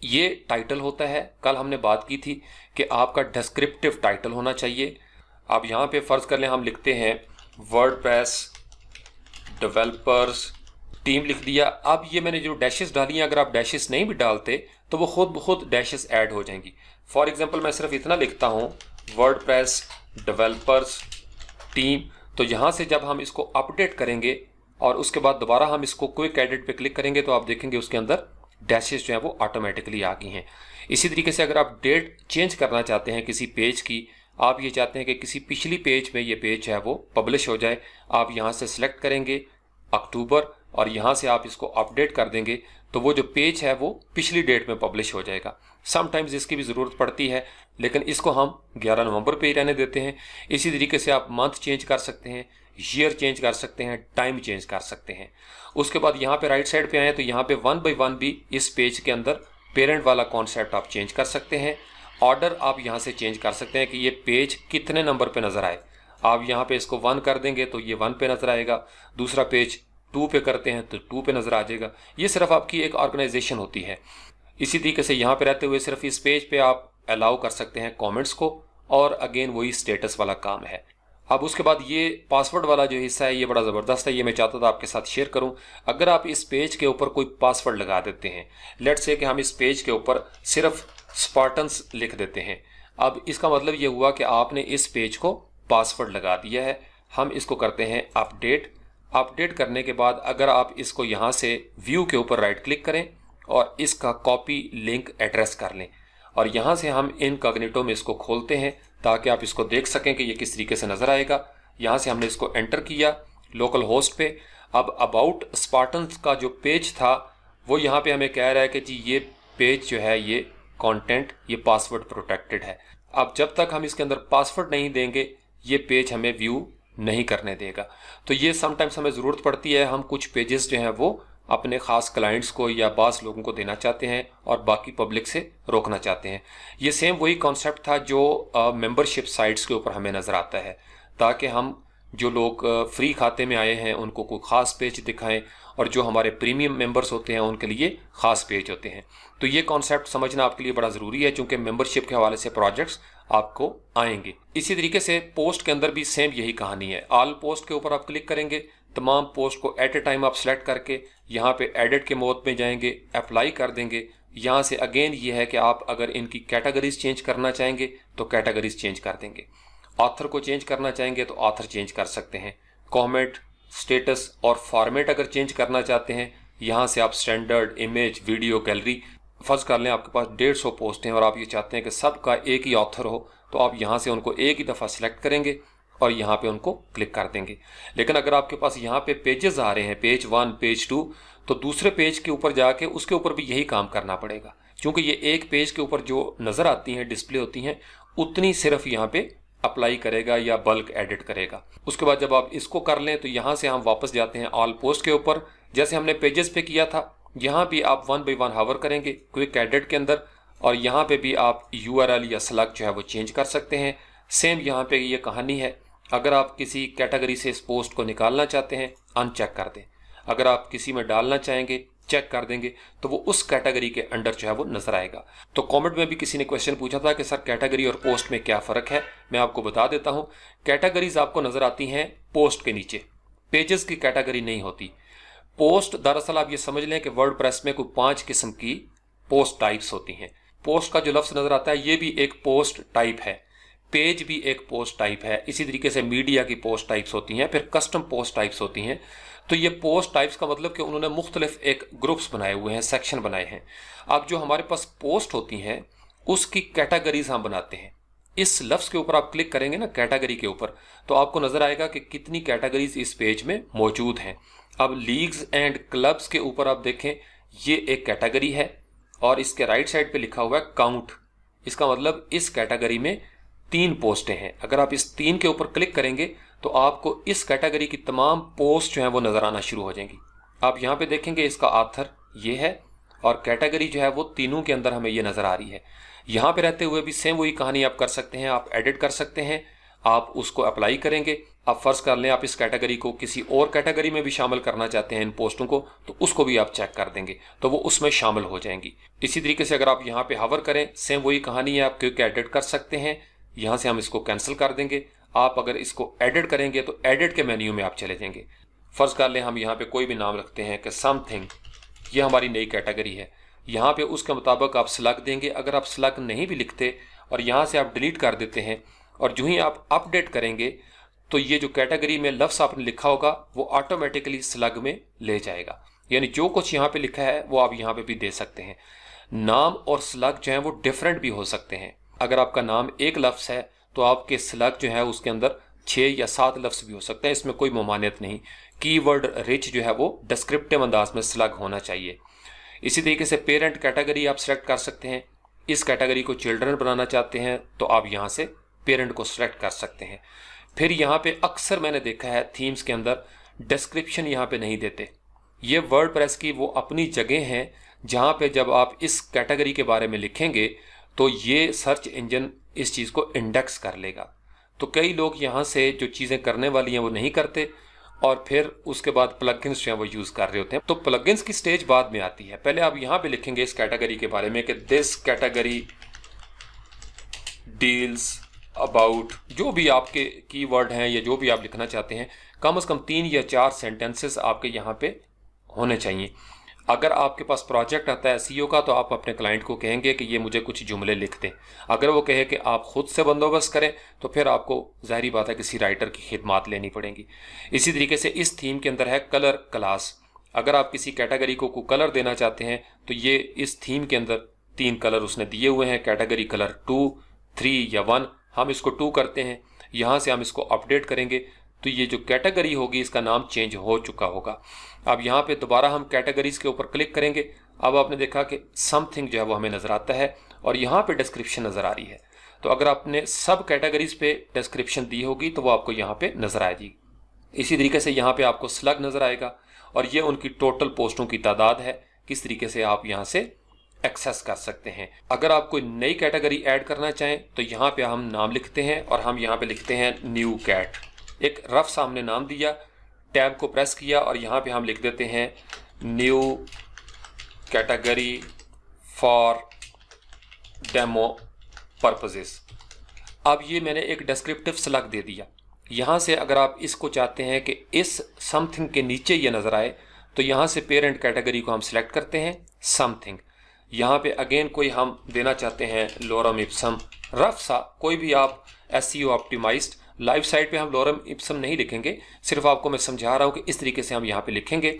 یہ ٹائٹل ہوتا ہے۔ کل ہم نے بات کی تھی کہ آپ کا ڈسکرپٹیو ٹائٹل ہونا چاہیے۔ آپ یہاں پہ فرض کر لیں ہم لکھتے ہیں ورڈ پریس ڈیولپرز ٹیم لکھ دیا۔ اب یہ میں نے جو ڈیشز ڈالی ہیں، اگر آپ ڈیشز نہیں بھی ڈالتے تو وہ خود بخود ڈیشز ایڈ ہو جائیں گی۔ فار ایگزامپل میں صرف اتنا لکھتا ہوں ورڈ پریس ڈیولپرز ٹیم تو یہاں سے جب ہم اس کو اپڈیٹ کریں گے اور اس کے بعد دوبارہ ہم اس کو کوئک ایڈٹ پہ کلک کریں گے، تو آپ دیکھیں گے اس کے اندر ڈیشز جو ہیں وہ آٹومیٹکلی آ گئی ہیں۔ اسی طریقے سے اگر آپ ڈیٹ چینج کرنا چاہتے ہیں کسی پیج کی آپ یہ چاہتے ہیں کہ کسی پچھلی پیج میں یہ پیج ہے وہ پبلش ہو جائے، آپ یہاں سے سلیکٹ کریں گے اکتوبر اور یہاں سے آپ اس کو اپڈیٹ کر دیں گے تو وہ جو پیج ہے وہ پچھلی ڈیٹ میں پبلش ہو جائے گا۔ سم ٹائمز اس کی بھی ضرورت پڑتی ہے، لیکن اس کو ہم گیارہ نومبر پہ ہی رہنے دیتے ہیں۔ اسی طریقے سے آپ منتھ چینج کر سکتے ہیں ایئر چینج کر سکتے ہیں ٹائم چینج کر سکتے ہیں۔ اس کے بعد یہاں پہ رائٹ سائڈ پہ آئیں تو یہاں پہ ون بائی ون بھی اس پیج کے اندر پیرنٹ والا کانسیپٹ آپ چینج کر سکتے ہیں۔ آرڈر آپ یہاں سے چینج کر سکتے ہیں کہ یہ پیج کتنے نمبر پہ نظر آئے۔ آپ یہاں پہ اس کو ون کر دیں گے تو یہ ون پہ نظر آئے گا۔ دوسرا پیج ٹو پہ کرتے ہیں تو ٹو پہ نظر آ جائے گا۔ یہ صرف آپ کی ایک آرگنائزیشن ہوتی ہے۔ اسی طریقے سے یہاں پہ رہتے ہوئے صرف اس پیج پہ آپ الاؤ کر سکتے ہیں کامنٹس کو اور اگین وہی سٹیٹس والا کام ہے۔ اب اس کے بعد یہ پاسورڈ والا جو حصہ ہے یہ بڑا زبردست ہے، یہ میں چاہتا تھا آپ کے ساتھ شیئر کروں۔ اگر آپ اس پیج کے اوپر کوئی پاسورڈ لگا دیتے ہیں لیٹ سے کہ ہم اس پیج کے اوپر صرف سپارٹنس لکھ دیتے ہیں۔ اب اس کا مطلب یہ ہوا کہ آپ نے اس پیج کو پاسورڈ لگا دیا ہے۔ ہم اس کو کرتے ہیں اپ ڈیٹ اپ ڈیٹ کرنے کے بعد اگر آپ اس کو یہاں سے ویو کے اوپر رائٹ کلک کریں اور اس کا کاپی لنک ایڈریس کر لیں۔ اور یہاں سے ہم ان کاگنیٹو میں اس کو کھولتے ہیں تاکہ آپ اس کو دیکھ سکیں کہ یہ کس طریقے سے نظر آئے گا۔ یہاں سے ہم نے اس کو انٹر کیا لوکل ہوسٹ پہ۔ اب اباؤٹ اسپارٹنس کا جو پیج تھا وہ یہاں پہ ہمیں کہہ رہا ہے کہ جی یہ پیج جو ہے یہ کانٹینٹ یہ پاسورڈ پروٹیکٹڈ ہے۔ اب جب تک ہم اس کے اندر پاسورڈ نہیں دیں گے، یہ پیج ہمیں ویو نہیں کرنے دے گا۔ تو یہ سم ٹائمس ہمیں ضرورت پڑتی ہے، ہم کچھ پیجز جو ہیں وہ اپنے خاص کلائنٹس کو یا بعض لوگوں کو دینا چاہتے ہیں اور باقی پبلک سے روکنا چاہتے ہیں۔ یہ سیم وہی کانسیپٹ تھا جو ممبرشپ سائٹس کے اوپر ہمیں نظر آتا ہے۔ تاکہ ہم جو لوگ فری کھاتے میں آئے ہیں، ان کو کوئی خاص پیج دکھائیں۔ اور جو ہمارے پریمیم ممبرس ہوتے ہیں، ان کے لیے خاص پیج ہوتے ہیں۔ تو یہ کانسیپٹ سمجھنا آپ کے لیے بڑا ضروری ہے، چونکہ ممبرشپ کے حوالے سے پروجیکٹس آپ کو آئیں گے۔ اسی طریقے سے پوسٹ کے اندر بھی سیم یہی کہانی ہے۔ آل پوسٹ کے اوپر آپ کلک کریں گے، تمام پوسٹ کو ایٹ اے ٹائم آپ سلیکٹ کر کے یہاں پہ ایڈٹ کے موت میں جائیں گے اپلائی کر دیں گے۔ یہاں سے اگین یہ ہے کہ آپ اگر ان کی کیٹیگریز چینج کرنا چاہیں گے، تو کیٹیگریز چینج کر دیں گے۔ آتھر کو چینج کرنا چاہیں گے، تو آتھر چینج کر سکتے ہیں۔ کومنٹ سٹیٹس اور فارمیٹ اگر چینج کرنا چاہتے ہیں، یہاں سے آپ سٹینڈرڈ امیج ویڈیو گیلری فرض کر لیں، آپ کے پاس ڈیڑھ سو پوسٹ ہیں اور آپ یہ چاہتے ہیں کہ سب کا ایک ہی آتھر ہو، تو آپ یہاں سے ان کو ایک ہی دفعہ سلیکٹ کریں گے اور یہاں پہ ان کو کلک کر دیں گے۔ لیکن اگر آپ کے پاس یہاں پہ پیجز آ رہے ہیں پیج ون پیج ٹو تو دوسرے پیج کے اوپر جا کے اس کے اوپر بھی یہی کام کرنا پڑے گا۔ کیونکہ یہ ایک پیج کے اوپر جو نظر آتی ہیں ڈسپلے ہوتی ہیں، اتنی صرف یہاں پہ اپلائی کرے گا یا بلک ایڈٹ کرے گا۔ اس کے بعد جب آپ اس کو کر لیں تو یہاں سے ہم واپس جاتے ہیں آل پوسٹ کے اوپر۔ جیسے ہم نے پیجز پہ کیا تھا، یہاں بھی آپ ون بائی ون ہاور کریں گے کوئک ایڈٹ کے اندر اور یہاں پہ بھی آپ یو آر ایل یا سلگ جو ہے وہ چینج کر سکتے ہیں۔ سیم یہاں پہ یہ کہانی ہے۔ اگر آپ کسی کیٹیگری سے اس پوسٹ کو نکالنا چاہتے ہیں ان چیک کر دیں۔ اگر آپ کسی میں ڈالنا چاہیں گے چیک کر دیں گے، تو وہ اس کیٹیگری کے انڈر جو ہے وہ نظر آئے گا۔ تو کامنٹ میں بھی کسی نے کوشچن پوچھا تھا کہ سر کیٹیگری اور پوسٹ میں کیا فرق ہے؟ میں آپ کو بتا دیتا ہوں۔ کیٹیگریز آپ کو نظر آتی ہیں پوسٹ کے نیچے۔ پیجز کی کیٹیگری نہیں ہوتی۔ پوسٹ دراصل آپ یہ سمجھ لیں کہ ورڈ پریس میں کوئی پانچ قسم کی پوسٹ ٹائپس ہوتی ہیں۔ پوسٹ کا جو لفظ نظر آتا ہے، یہ بھی ایک پوسٹ ٹائپ ہے۔ پیج بھی ایک پوسٹ ٹائپ ہے۔ اسی طریقے سے میڈیا کی پوسٹ ٹائپس ہوتی ہیں۔ پھر کسٹم پوسٹ ٹائپس ہوتی ہیں۔ تو یہ پوسٹ ٹائپس کا مطلب کہ انہوں نے مختلف ایک گروپس بنائے ہوئے ہیں سیکشن بنائے ہیں۔ اب جو ہمارے پاس پوسٹ ہوتی ہیں، اس کی کیٹاگریز ہم بناتے ہیں۔ اس لفظ کے اوپر آپ کلک کریں گے نا کیٹاگری کے اوپر، تو آپ کو نظر آئے گا کہ کتنی کیٹاگریز اس پیج میں موجود ہیں۔ اب لیگز اینڈ کلبز کے اوپر آپ دیکھیں، یہ ایک کیٹاگری ہے اور اس کے رائٹ سائڈ پہ لکھا ہوا ہے کاؤنٹ اس کا مطلب اس کیٹاگری میں تین پوسٹیں ہیں۔ اگر آپ اس تین کے اوپر کلک کریں گے تو آپ کو اس کیٹیگری کی تمام پوسٹ جو ہیں وہ نظر آنا شروع ہو جائیں گی۔ آپ یہاں پہ دیکھیں گے اس کا آتھر یہ ہے اور کیٹیگری جو ہے وہ تینوں کے اندر ہمیں یہ نظر آ رہی ہے۔ یہاں پہ رہتے ہوئے بھی سیم وہی کہانی آپ کر سکتے ہیں، آپ ایڈٹ کر سکتے ہیں، آپ اس کو اپلائی کریں گے۔ آپ فرض کر لیں آپ اس کیٹیگری کو کسی اور کیٹیگری میں بھی شامل کرنا چاہتے ہیں ان پوسٹوں کو، تو اس کو بھی آپ چیک کر دیں گے، تو وہ اس میں شامل ہو جائیں گی۔ اسی طریقے سے اگر آپ یہاں پہ ہاور کریں سیم وہی کہانی ہے آپ کیونکہ ایڈٹ کر سکتے ہیں۔ یہاں سے ہم اس کو کینسل کر دیں گے۔ آپ اگر اس کو ایڈٹ کریں گے تو ایڈٹ کے مینیو میں آپ چلے جائیں گے۔ فرض کر لیں ہم یہاں پہ کوئی بھی نام رکھتے ہیں کہ سم تھنگ یہ ہماری نئی کیٹیگری ہے۔ یہاں پہ اس کے مطابق آپ سلگ دیں گے۔ اگر آپ سلگ نہیں بھی لکھتے اور یہاں سے آپ ڈیلیٹ کر دیتے ہیں اور جو ہی آپ اپ ڈیٹ کریں گے تو یہ جو کیٹیگری میں لفظ آپ نے لکھا ہوگا، وہ آٹومیٹکلی سلگ میں لے جائے گا۔ یعنی جو کچھ یہاں پہ لکھا ہے، وہ آپ یہاں پہ بھی دے سکتے ہیں۔ نام اور سلگ جو ہیں، وہ ڈفرینٹ بھی ہو سکتے ہیں۔ اگر آپ کا نام ایک لفظ ہے تو آپ کے سلگ جو ہے اس کے اندر چھ یا سات لفظ بھی ہو سکتے ہیں، اس میں کوئی ممانعت نہیں۔ کی ورڈ رچ جو ہے وہ ڈسکرپٹیو انداز میں سلگ ہونا چاہیے۔ اسی طریقے سے پیرنٹ کیٹیگری آپ سلیکٹ کر سکتے ہیں۔ اس کیٹیگری کو چلڈرن بنانا چاہتے ہیں تو آپ یہاں سے پیرنٹ کو سلیکٹ کر سکتے ہیں۔ پھر یہاں پہ اکثر میں نے دیکھا ہے تھیمز کے اندر ڈسکرپشن یہاں پہ نہیں دیتے۔ یہ ورڈ پریس کی وہ اپنی جگہ ہیں جہاں پہ جب آپ اس کیٹیگری کے بارے میں لکھیں گے تو یہ سرچ انجن اس چیز کو انڈیکس کر لے گا۔ تو کئی لوگ یہاں سے جو چیزیں کرنے والی ہیں وہ نہیں کرتے اور پھر اس کے بعد پلگنس جو ہیں وہ یوز کر رہے ہوتے ہیں۔ تو پلگنس کی سٹیج بعد میں آتی ہے۔ پہلے آپ یہاں پہ لکھیں گے اس کیٹیگری کے بارے میں کہ دس کیٹیگری ڈیلز اباؤٹ جو بھی آپ کے کی ورڈ ہیں یا جو بھی آپ لکھنا چاہتے ہیں، کم از کم تین یا چار سینٹینسز آپ کے یہاں پہ ہونے چاہیے۔ اگر آپ کے پاس پروجیکٹ آتا ہے سی او کا، تو آپ اپنے کلائنٹ کو کہیں گے کہ یہ مجھے کچھ جملے لکھ دیں۔ اگر وہ کہے کہ آپ خود سے بندوبست کریں، تو پھر آپ کو ظاہری بات ہے کسی رائٹر کی خدمات لینی پڑیں گی۔ اسی طریقے سے اس تھیم کے اندر ہے کلر کلاس۔ اگر آپ کسی کیٹیگری کو کو کلر دینا چاہتے ہیں، تو یہ اس تھیم کے اندر تین کلر اس نے دیے ہوئے ہیں۔ کیٹیگری کلر ٹو، تھری یا ون، ہم اس کو ٹو کرتے ہیں۔ یہاں سے ہم اس کو اپڈیٹ کریں گے۔ تو یہ جو کیٹیگری ہوگی، اس کا نام چینج ہو چکا ہوگا۔ اب یہاں پہ دوبارہ ہم کیٹیگریز کے اوپر کلک کریں گے۔ اب آپ نے دیکھا کہ سم تھنگ جو ہے وہ ہمیں نظر آتا ہے اور یہاں پہ ڈسکرپشن نظر آ رہی ہے۔ تو اگر آپ نے سب کیٹیگریز پہ ڈسکرپشن دی ہوگی تو وہ آپ کو یہاں پہ نظر آئے گی۔ اسی طریقے سے یہاں پہ آپ کو سلگ نظر آئے گا اور یہ ان کی ٹوٹل پوسٹوں کی تعداد ہے۔ کس طریقے سے آپ یہاں سے ایکسیس کر سکتے ہیں۔ اگر آپ کوئی نئی کیٹیگری ایڈ کرنا چاہیں تو یہاں پہ ہم نام لکھتے ہیں اور ہم یہاں پہ لکھتے ہیں نیو کیٹ ایک رف سامنے نام دیا۔ ٹیب کو پریس کیا اور یہاں پہ ہم لکھ دیتے ہیں new category for demo purposes. اب یہ میں نے ایک ڈسکرپٹیو سلگ دے دیا۔ یہاں سے اگر آپ اس کو چاہتے ہیں کہ اس سم تھنگ کے نیچے یہ نظر آئے، تو یہاں سے پیرنٹ کیٹیگری کو ہم سلیکٹ کرتے ہیں سم تھنگ یہاں پہ اگین کوئی ہم دینا چاہتے ہیں لورم اپسم رف سا کوئی بھی آپ S C O optimised life site پہ ہم لورم اپسم نہیں لکھیں گے، صرف آپ کو میں سمجھا رہا ہوں کہ اس طریقے سے ہم یہاں پہ لکھیں گے۔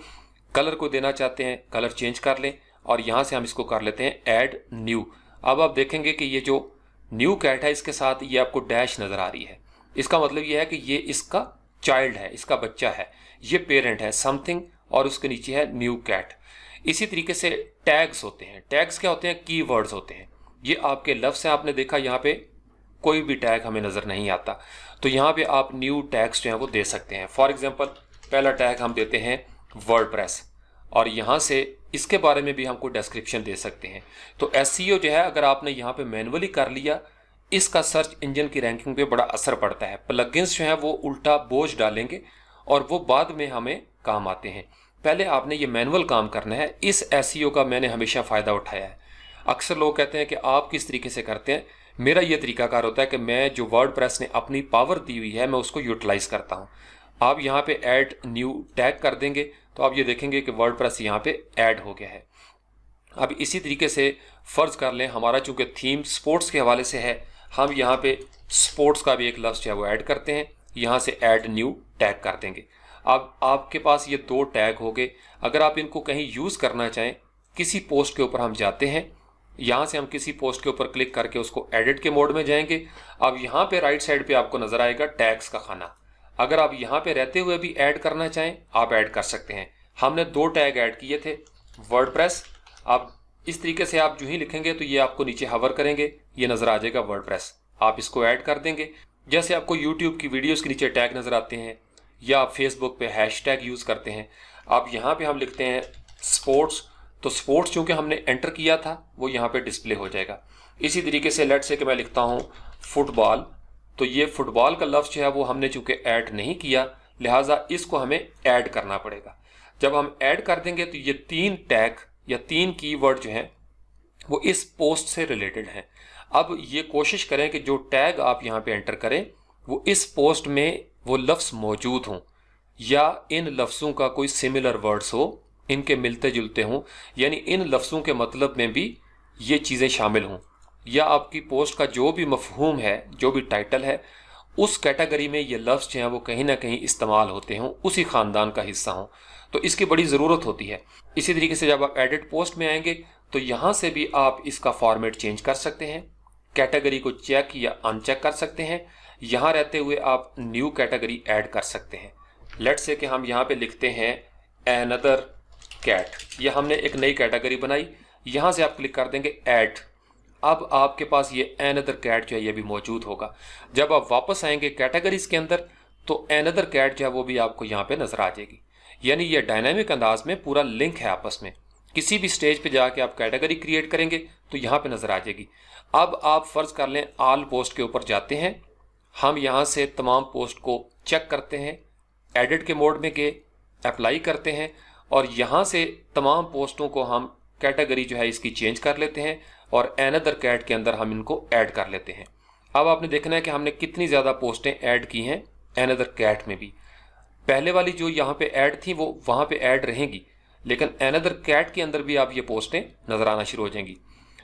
کلر کو دینا چاہتے ہیں، کلر چینج کر لیں اور یہاں سے ہم اس کو کر لیتے ہیں ایڈ نیو۔ اب آپ دیکھیں گے کہ یہ جو نیو کیٹ ہے، اس کے ساتھ یہ آپ کو ڈیش نظر آ رہی ہے۔ اس کا مطلب یہ ہے کہ یہ اس کا چائلڈ ہے، اس کا بچہ ہے۔ یہ پیرنٹ ہے سم تھنگ اور اس کے نیچے ہے نیو کیٹ۔ اسی طریقے سے ٹیگز ہوتے ہیں۔ ٹیگز کیا ہوتے ہیں؟ کی ورڈز ہوتے ہیں۔ یہ آپ کے لفظ سے آپ نے دیکھا یہاں پہ۔ کوئی بھی ٹیگ ہمیں نظر نہیں آتا۔ تو یہاں پہ آپ نیو ٹیگس جو ہیں وہ دے سکتے ہیں۔ فار ایگزامپل پہلا ٹیگ ہم دیتے ہیں ورڈ پریس اور یہاں سے اس کے بارے میں بھی ہم کو ڈسکرپشن دے سکتے ہیں۔ تو ایس سی او جو ہے، اگر آپ نے یہاں پہ مینولی کر لیا، اس کا سرچ انجن کی رینکنگ پہ بڑا اثر پڑتا ہے۔ پلگنس جو ہیں، وہ الٹا بوجھ ڈالیں گے اور وہ بعد میں ہمیں کام آتے ہیں۔ پہلے آپ نے یہ مینول کام کرنا ہے۔ اس ایس سی او کا میں نے ہمیشہ فائدہ اٹھایا ہے۔ اکثر لوگ کہتے ہیں کہ آپ کس طریقے سے کرتے ہیں؟ میرا یہ طریقہ کار ہوتا ہے کہ میں جو ورڈ پریس نے اپنی پاور دی ہوئی ہے، میں اس کو یوٹیلائز کرتا ہوں۔ آپ یہاں پہ ایڈ نیو ٹیگ کر دیں گے تو آپ یہ دیکھیں گے کہ ورڈ پریس یہاں پہ ایڈ ہو گیا ہے۔ اب اسی طریقے سے فرض کر لیں، ہمارا چونکہ تھیم سپورٹس کے حوالے سے ہے، ہم یہاں پہ سپورٹس کا بھی ایک لفظ جو ہے وہ ایڈ کرتے ہیں، یہاں سے ایڈ نیو ٹیگ کر دیں گے۔ اب آپ کے پاس یہ دو ٹیگ ہو گئے۔ اگر آپ ان کو کہیں یوز کرنا چاہیں، کسی پوسٹ کے اوپر ہم جاتے ہیں۔ یہاں سے ہم کسی پوسٹ کے اوپر کلک کر کے اس کو ایڈٹ کے موڈ میں جائیں گے۔ اب یہاں پہ رائٹ سائڈ پہ آپ کو نظر آئے گا ٹیگس کا خانہ اگر آپ یہاں پہ رہتے ہوئے بھی ایڈ کرنا چاہیں، آپ ایڈ کر سکتے ہیں۔ ہم نے دو ٹیگ ایڈ کیے تھے ورڈ پریس اب اس طریقے سے آپ جو ہی لکھیں گے تو یہ آپ کو نیچے ہور کریں گے، یہ نظر آ جائے گا ورڈ پریس آپ اس کو ایڈ کر دیں گے۔ جیسے آپ کو یوٹیوب کی ویڈیوز کے نیچے ٹیگ نظر آتے ہیں یا آپ فیس بک پہ ہیش ٹیگ یوز کرتے ہیں۔ آپ یہاں پہ ہم لکھتے ہیں سپورٹس تو سپورٹس چونکہ ہم نے انٹر کیا تھا، وہ یہاں پہ ڈسپلے ہو جائے گا۔ اسی طریقے سے لیٹ سے کہ میں لکھتا ہوں فٹ بال تو یہ فٹ بال کا لفظ جو ہے وہ ہم نے چونکہ ایڈ نہیں کیا، لہٰذا اس کو ہمیں ایڈ کرنا پڑے گا۔ جب ہم ایڈ کر دیں گے تو یہ تین ٹیگ یا تین کی ورڈ جو ہیں، وہ اس پوسٹ سے ریلیٹڈ ہیں۔ اب یہ کوشش کریں کہ جو ٹیگ آپ یہاں پہ انٹر کریں، وہ اس پوسٹ میں وہ لفظ موجود ہوں، یا ان لفظوں کا کوئی سملر ورڈز ہو۔ ان کے ملتے جلتے ہوں یعنی ان لفظوں کے مطلب میں بھی یہ چیزیں شامل ہوں۔ یا آپ کی پوسٹ کا جو بھی مفہوم ہے، جو بھی ٹائٹل ہے، اس کیٹیگری میں یہ لفظ جو ہیں وہ کہیں نہ کہیں استعمال ہوتے ہوں، اسی خاندان کا حصہ ہوں۔ تو اس کی بڑی ضرورت ہوتی ہے۔ اسی طریقے سے جب آپ ایڈٹ پوسٹ میں آئیں گے، تو یہاں سے بھی آپ اس کا فارمیٹ چینج کر سکتے ہیں۔ کیٹیگری کو چیک یا ان چیک کر سکتے ہیں۔ یہاں رہتے ہوئے آپ نیو کیٹیگری ایڈ کر سکتے ہیں۔ لیٹ سے کہ ہم یہاں پہ لکھتے ہیں اندر کیٹ یہ ہم نے ایک نئی کیٹیگری بنائی. یہاں سے آپ کلک کر دیں گے ایڈ اب آپ کے پاس یہ این ادر کیٹ جو ہے یہ بھی موجود ہوگا. جب آپ واپس آئیں گے کیٹیگریز کے اندر، تو این ادر کیٹ جو ہے وہ بھی آپ کو یہاں پہ نظر آ جائے گی. یعنی یہ ڈائنامک انداز میں پورا لنک ہے آپس میں. کسی بھی سٹیج پہ جا کے آپ کیٹیگری کریٹ کریں گے، تو یہاں پہ نظر آ جائے گی. اب آپ فرض کر لیں آل پوسٹ کے اوپر جاتے ہیں. ہم یہاں سے تمام پوسٹ کو چیک کرتے ہیں. ایڈٹ کے موڈ میں کہ اپلائی کرتے ہیں. اور یہاں سے تمام پوسٹوں کو ہم کیٹیگری جو ہے اس کی چینج کر لیتے ہیں اور این ادر کیٹ کے اندر ہم ان کو ایڈ کر لیتے ہیں۔ اب آپ نے دیکھنا ہے کہ ہم نے کتنی زیادہ پوسٹیں ایڈ کی ہیں این ادر کیٹ میں بھی۔ پہلے والی جو یہاں پہ ایڈ تھی وہ وہاں پہ ایڈ رہیں گی، لیکن این ادر کیٹ کے اندر بھی آپ یہ پوسٹیں نظر آنا شروع ہو جائیں گی۔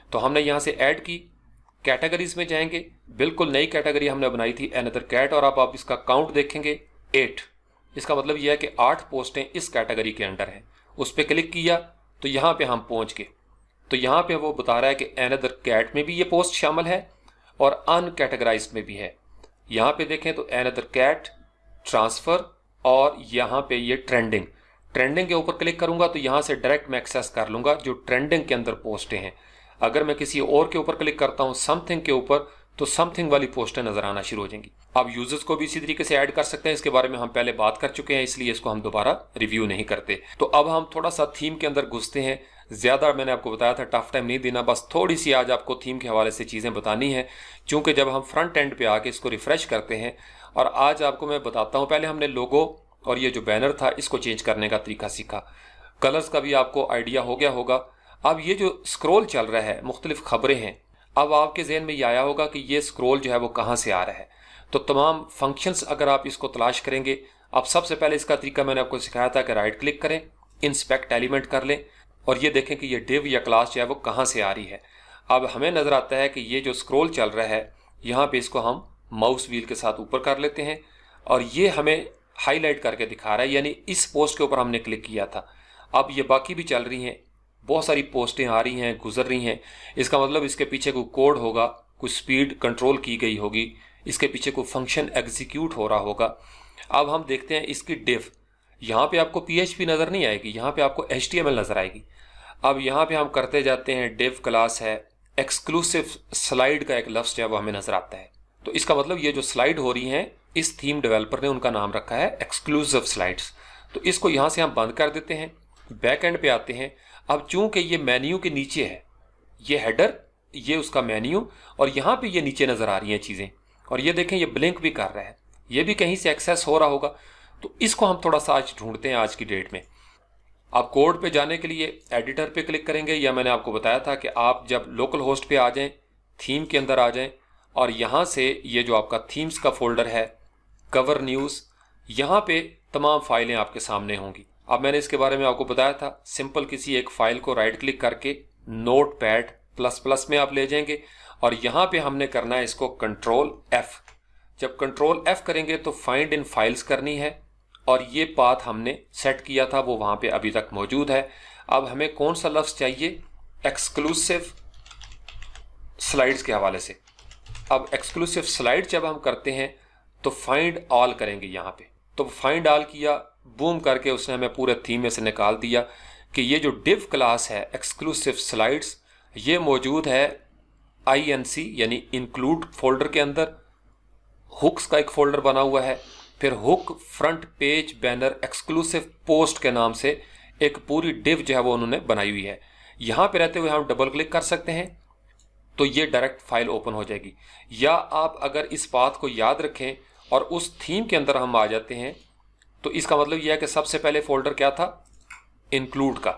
تو ہم نے یہاں سے ایڈ کی کیٹیگریز میں جائیں گے۔ بالکل نئی کیٹیگری ہم نے بنائی تھی این ادر کیٹ اور آپ آپ اس کا کاؤنٹ دیکھیں گے ایٹ اس کا مطلب یہ ہے کہ آٹھ پوسٹیں اس کیٹیگری کے انڈر ہیں۔ اس پہ کلک کیا تو یہاں پہ ہم پہنچ گئے۔ تو یہاں پہ وہ بتا رہا ہے کہ این ادر کیٹ میں بھی یہ پوسٹ شامل ہے اور ان کیٹیگرائز میں بھی ہے۔ یہاں پہ دیکھیں تو این ادر کیٹ ٹرانسفر اور یہاں پہ یہ ٹرینڈنگ ٹرینڈنگ کے اوپر کلک کروں گا تو یہاں سے ڈائریکٹ میں ایکسیس کر لوں گا جو ٹرینڈنگ کے اندر پوسٹیں ہیں۔ اگر میں کسی اور کے اوپر کلک کرتا ہوں سم تھنگ کے اوپر تو سم تھنگ والی پوسٹیں نظر آنا شروع ہو جائیں گی۔ آپ یوزرز کو بھی اسی طریقے سے ایڈ کر سکتے ہیں، اس کے بارے میں ہم پہلے بات کر چکے ہیں، اس لیے اس کو ہم دوبارہ ریویو نہیں کرتے۔ تو اب ہم تھوڑا سا تھیم کے اندر گھستے ہیں۔ زیادہ میں نے آپ کو بتایا تھا ٹف ٹائم نہیں دینا، بس تھوڑی سی آج آپ کو تھیم کے حوالے سے چیزیں بتانی ہیں۔ چونکہ جب ہم فرنٹ اینڈ پہ آ کے اس کو ریفریش کرتے ہیں، اور آج آپ کو میں بتاتا ہوں، پہلے ہم نے لوگو اور یہ جو بینر تھا، اس کو چینج کرنے کا طریقہ سیکھا۔ کلرز کا بھی آپ کو آئیڈیا ہو گیا ہوگا۔ اب یہ جو سکرول چل رہا ہے، مختلف خبریں ہیں۔ اب آپ کے ذہن میں یہ آیا ہوگا کہ یہ سکرول جو ہے وہ کہاں سے آ رہا ہے۔ تو تمام فنکشنز اگر آپ اس کو تلاش کریں گے، اب سب سے پہلے اس کا طریقہ میں نے آپ کو سکھایا تھا کہ رائٹ کلک کریں انسپیکٹ ایلیمنٹ کر لیں اور یہ دیکھیں کہ یہ ڈیو یا کلاس جو ہے وہ کہاں سے آ رہی ہے۔ اب ہمیں نظر آتا ہے کہ یہ جو سکرول چل رہا ہے، یہاں پہ اس کو ہم ماؤس ویل کے ساتھ اوپر کر لیتے ہیں اور یہ ہمیں ہائی لائٹ کر کے دکھا رہا ہے یعنی اس پوسٹ کے اوپر ہم نے کلک کیا تھا۔ اب یہ باقی بھی چل رہی ہیں۔ بہت ساری پوسٹیں آ رہی ہیں، گزر رہی ہیں۔ اس کا مطلب اس کے پیچھے کوئی کوڈ ہوگا، کوئی سپیڈ کنٹرول کی گئی ہوگی، اس کے پیچھے کوئی فنکشن ایگزیکیوٹ ہو رہا ہوگا۔ اب ہم دیکھتے ہیں اس کی ڈیف۔ یہاں پہ آپ کو پی ایچ پی نظر نہیں آئے گی، یہاں پہ آپ کو ایچ ٹی ایم ایل نظر آئے گی۔ اب یہاں پہ ہم کرتے جاتے ہیں ڈیو کلاس ہے، ایکسکلوسو سلائڈ کا ایک لفظ جو ہے وہ ہمیں نظر آتا ہے۔ تو اس کا مطلب یہ جو سلائڈ ہو رہی ہیں، اس تھیم ڈیولپر نے ان کا نام رکھا ہے، ایکسکلوسو سلائڈس تو اس کو یہاں سے ہم بند کر دیتے ہیں، بیک اینڈ پہ آتے ہیں۔ اب چونکہ یہ مینیو کے نیچے ہے، یہ ہیڈر، یہ اس کا مینیو اور یہاں پہ یہ نیچے نظر آ رہی ہیں چیزیں۔ اور یہ دیکھیں، یہ بلنک بھی کر رہا ہے۔ یہ بھی کہیں سے ایکسیس ہو رہا ہوگا۔ تو اس کو ہم تھوڑا سا آج ڈھونڈتے ہیں آج کی ڈیٹ میں۔ آپ کوڈ پہ جانے کے لیے ایڈیٹر پہ کلک کریں گے، یا میں نے آپ کو بتایا تھا کہ آپ جب لوکل ہوسٹ پہ آ جائیں تھیم کے اندر آ جائیں اور یہاں سے یہ جو آپ کا تھیمز کا فولڈر ہے کور نیوز یہاں پہ تمام فائلیں آپ کے سامنے ہوں گی۔ اب میں نے اس کے بارے میں آپ کو بتایا تھا سمپل کسی ایک فائل کو رائٹ کلک کر کے نوٹ پیڈ پلس پلس میں آپ لے جائیں گے اور یہاں پہ ہم نے کرنا ہے اس کو کنٹرول ایف جب کنٹرول ایف کریں گے تو فائنڈ ان فائلز کرنی ہے اور یہ پاتھ ہم نے سیٹ کیا تھا، وہ وہاں پہ ابھی تک موجود ہے۔ اب ہمیں کون سا لفظ چاہیے؟ ایکسکلوسو سلائڈز کے حوالے سے۔ اب ایکسکلوسو سلائڈ جب ہم کرتے ہیں تو فائنڈ آل کریں گے یہاں پہ۔ تو فائنڈ آل کیا بوم کر کے اس نے ہمیں پورے تھیم میں سے نکال دیا کہ یہ جو ڈیو کلاس ہے ایکسکلوسو سلائڈس یہ موجود ہے آئی این سی یعنی انکلوڈ فولڈر کے اندر۔ ہکس کا ایک فولڈر بنا ہوا ہے۔ پھر hook front page banner exclusive post کے نام سے ایک پوری ڈیو جو ہے وہ انہوں نے بنائی ہوئی ہے۔ یہاں پہ رہتے ہوئے ہم ڈبل کلک کر سکتے ہیں تو یہ ڈائریکٹ فائل اوپن ہو جائے گی۔ یا آپ اگر اس بات کو یاد رکھیں اور اس تھیم کے اندر ہم آ جاتے ہیں تو اس کا مطلب یہ ہے کہ سب سے پہلے فولڈر کیا تھا؟ انکلوڈ کا۔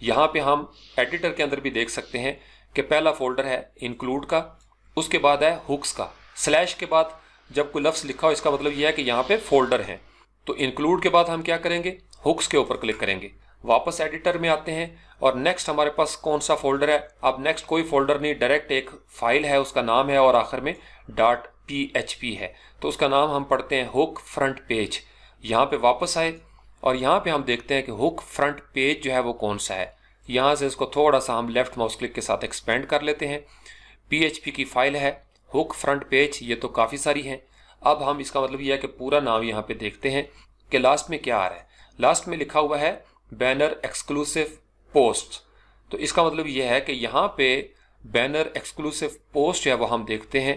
یہاں پہ ہم ایڈیٹر کے اندر بھی دیکھ سکتے ہیں کہ پہلا فولڈر ہے انکلوڈ کا، اس کے بعد ہے ہکس کا۔ سلیش کے بعد جب کوئی لفظ لکھا ہو، اس کا مطلب یہ ہے کہ یہاں پہ فولڈر ہیں۔ تو انکلوڈ کے بعد ہم کیا کریں گے؟ ہکس کے اوپر کلک کریں گے۔ واپس ایڈیٹر میں آتے ہیں اور نیکسٹ ہمارے پاس کون سا فولڈر ہے؟ اب نیکسٹ کوئی فولڈر نہیں ڈائریکٹ ایک فائل ہے، اس کا نام ہے اور آخر میں. ڈاٹ پی ایچ پی ہے۔ تو اس کا نام ہم پڑھتے ہیں ہک فرنٹ پیج یہاں پہ واپس آئے اور یہاں پہ ہم دیکھتے ہیں کہ ہک فرنٹ پیج جو ہے وہ کون سا ہے۔ یہاں سے اس کو تھوڑا سا ہم لیفٹ ماؤس کلک کے ساتھ ایکسپینڈ کر لیتے ہیں۔ پی ایچ پی کی فائل ہے۔ ہک فرنٹ پیج یہ تو کافی ساری ہیں۔ اب ہم اس کا مطلب یہ ہے کہ پورا نام یہاں پہ دیکھتے ہیں کہ لاسٹ میں کیا آ رہا ہے۔ لاسٹ میں لکھا ہوا ہے بینر ایکسکلوسو پوسٹ تو اس کا مطلب یہ ہے کہ یہاں پہ بینر ایکسکلوسو پوسٹ جو ہے وہ ہم دیکھتے ہیں۔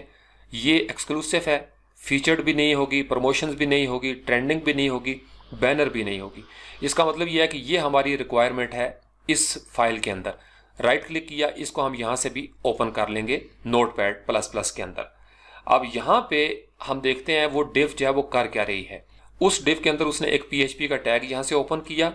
یہ ایکسکلوسو ہے۔ فیچرڈ بھی نہیں ہوگی پروموشنز بھی نہیں ہوگی ٹرینڈنگ بھی نہیں ہوگی بینر بھی نہیں ہوگی. اس کا مطلب یہ ہے کہ یہ ہماری ریکوائرمنٹ ہے اس فائل کے اندر. رائٹ کلک کیا، اس کو ہم یہاں سے بھی اوپن کر لیں گے نوٹ پیڈ پلس پلس کے اندر. اب یہاں پہ ہم دیکھتے ہیں وہ ڈیف جو ہے وہ کر کیا رہی ہے. اس ڈیف کے اندر اس نے ایک پی ایچ پی کا ٹیگ یہاں سے اوپن کیا.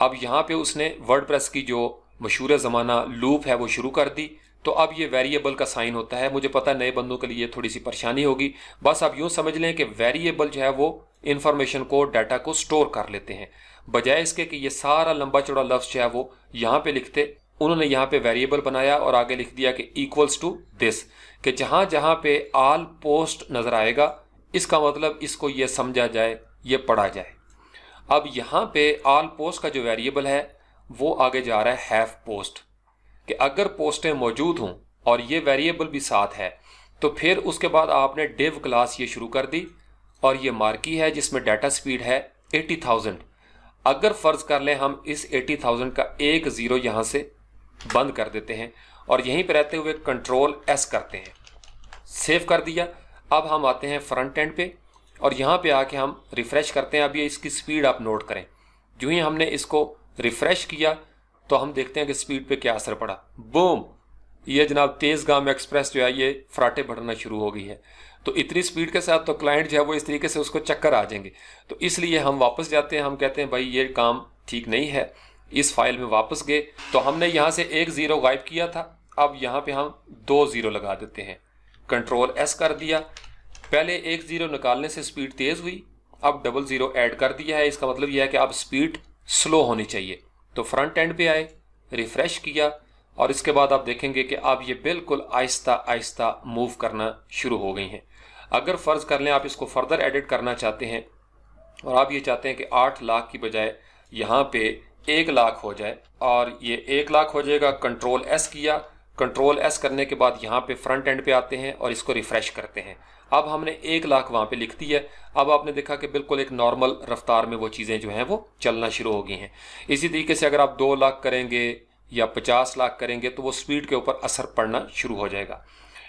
اب یہاں پہ اس نے ورڈ پریس کی جو مشہور زمانہ لوپ ہے وہ شروع کر دی. تو اب یہ ویریبل کا سائن ہوتا ہے۔ مجھے پتا نئے بندوں کے لیے تھوڑی سی پریشانی ہوگی۔ بس آپ یوں سمجھ لیں کہ ویریبل جو ہے وہ انفارمیشن کو ڈیٹا کو سٹور کر لیتے ہیں۔ بجائے اس کے کہ یہ سارا لمبا چوڑا لفظ جو ہے وہ یہاں پہ لکھتے، انہوں نے یہاں پہ ویریبل بنایا اور آگے لکھ دیا کہ ایکولس ٹو دس کہ جہاں جہاں پہ آل پوسٹ نظر آئے گا، اس کا مطلب اس کو یہ سمجھا جائے، یہ پڑھا جائے۔ اب یہاں پہ آل پوسٹ کا جو ویریبل ہے، وہ آگے جا رہا ہے ہیف پوسٹ کہ اگر پوسٹیں موجود ہوں اور یہ ویریبل بھی ساتھ ہے، تو پھر اس کے بعد آپ نے ڈیو کلاس یہ شروع کر دی اور یہ مارکی ہے جس میں ڈیٹا سپیڈ ہے ایٹی تھاؤزنڈ اگر فرض کر لیں ہم اس ایٹی تھاؤزنڈ کا ایک زیرو یہاں سے بند کر دیتے ہیں اور یہیں پہ رہتے ہوئے کنٹرول ایس کرتے ہیں۔ سیو کر دیا۔ اب ہم آتے ہیں فرنٹ اینڈ پہ اور یہاں پہ آ کے ہم ریفریش کرتے ہیں۔ اب یہ اس کی سپیڈ آپ نوٹ کریں۔ جو ہی ہم نے اس کو ریفریش کیا تو ہم دیکھتے ہیں کہ سپیڈ پہ کیا اثر پڑا۔ بوم! یہ جناب تیز گام ایکسپریس جو ہے، یہ فراٹے بڑھنا شروع ہو گئی ہے۔ تو اتنی سپیڈ کے ساتھ تو کلائنٹ جو ہے وہ اس طریقے سے اس کو چکر آ جائیں گے۔ تو اس لیے ہم واپس جاتے ہیں، ہم کہتے ہیں، بھائی، یہ کام ٹھیک نہیں ہے۔ اس فائل میں واپس گئے۔ تو ہم نے یہاں سے ایک زیرو غائب کیا تھا۔ اب یہاں پہ ہم دو زیرو لگا دیتے ہیں۔ کنٹرول ایس کر دیا۔ پہلے ایک زیرو نکالنے سے سپیڈ تیز ہوئی۔ اب ڈبل زیرو ایڈ کر دیا ہے۔ اس کا مطلب یہ ہے کہ اب سپیڈ سلو ہونی چاہیے۔ تو فرنٹ اینڈ پہ آئے، ریفریش کیا اور اس کے بعد آپ دیکھیں گے کہ اب یہ بالکل آہستہ آہستہ موو کرنا شروع ہو گئی ہیں۔ اگر فرض کر لیں آپ اس کو فردر ایڈٹ کرنا چاہتے ہیں اور آپ یہ چاہتے ہیں کہ آٹھ لاکھ کی بجائے یہاں پہ ایک لاکھ ہو جائے اور یہ ایک لاکھ ہو جائے گا کنٹرول ایس کیا۔ کنٹرول ایس کرنے کے بعد یہاں پہ فرنٹ اینڈ پہ آتے ہیں اور اس کو ریفریش کرتے ہیں۔ اب ہم نے ایک لاکھ وہاں پہ لکھ دی ہے۔ اب آپ نے دیکھا کہ بالکل ایک نارمل رفتار میں وہ چیزیں جو ہیں وہ چلنا شروع ہو گئی ہیں۔ اسی طریقے سے اگر آپ دو لاکھ کریں گے یا پچاس لاکھ کریں گے تو وہ سپیڈ کے اوپر اثر پڑنا شروع ہو جائے گا۔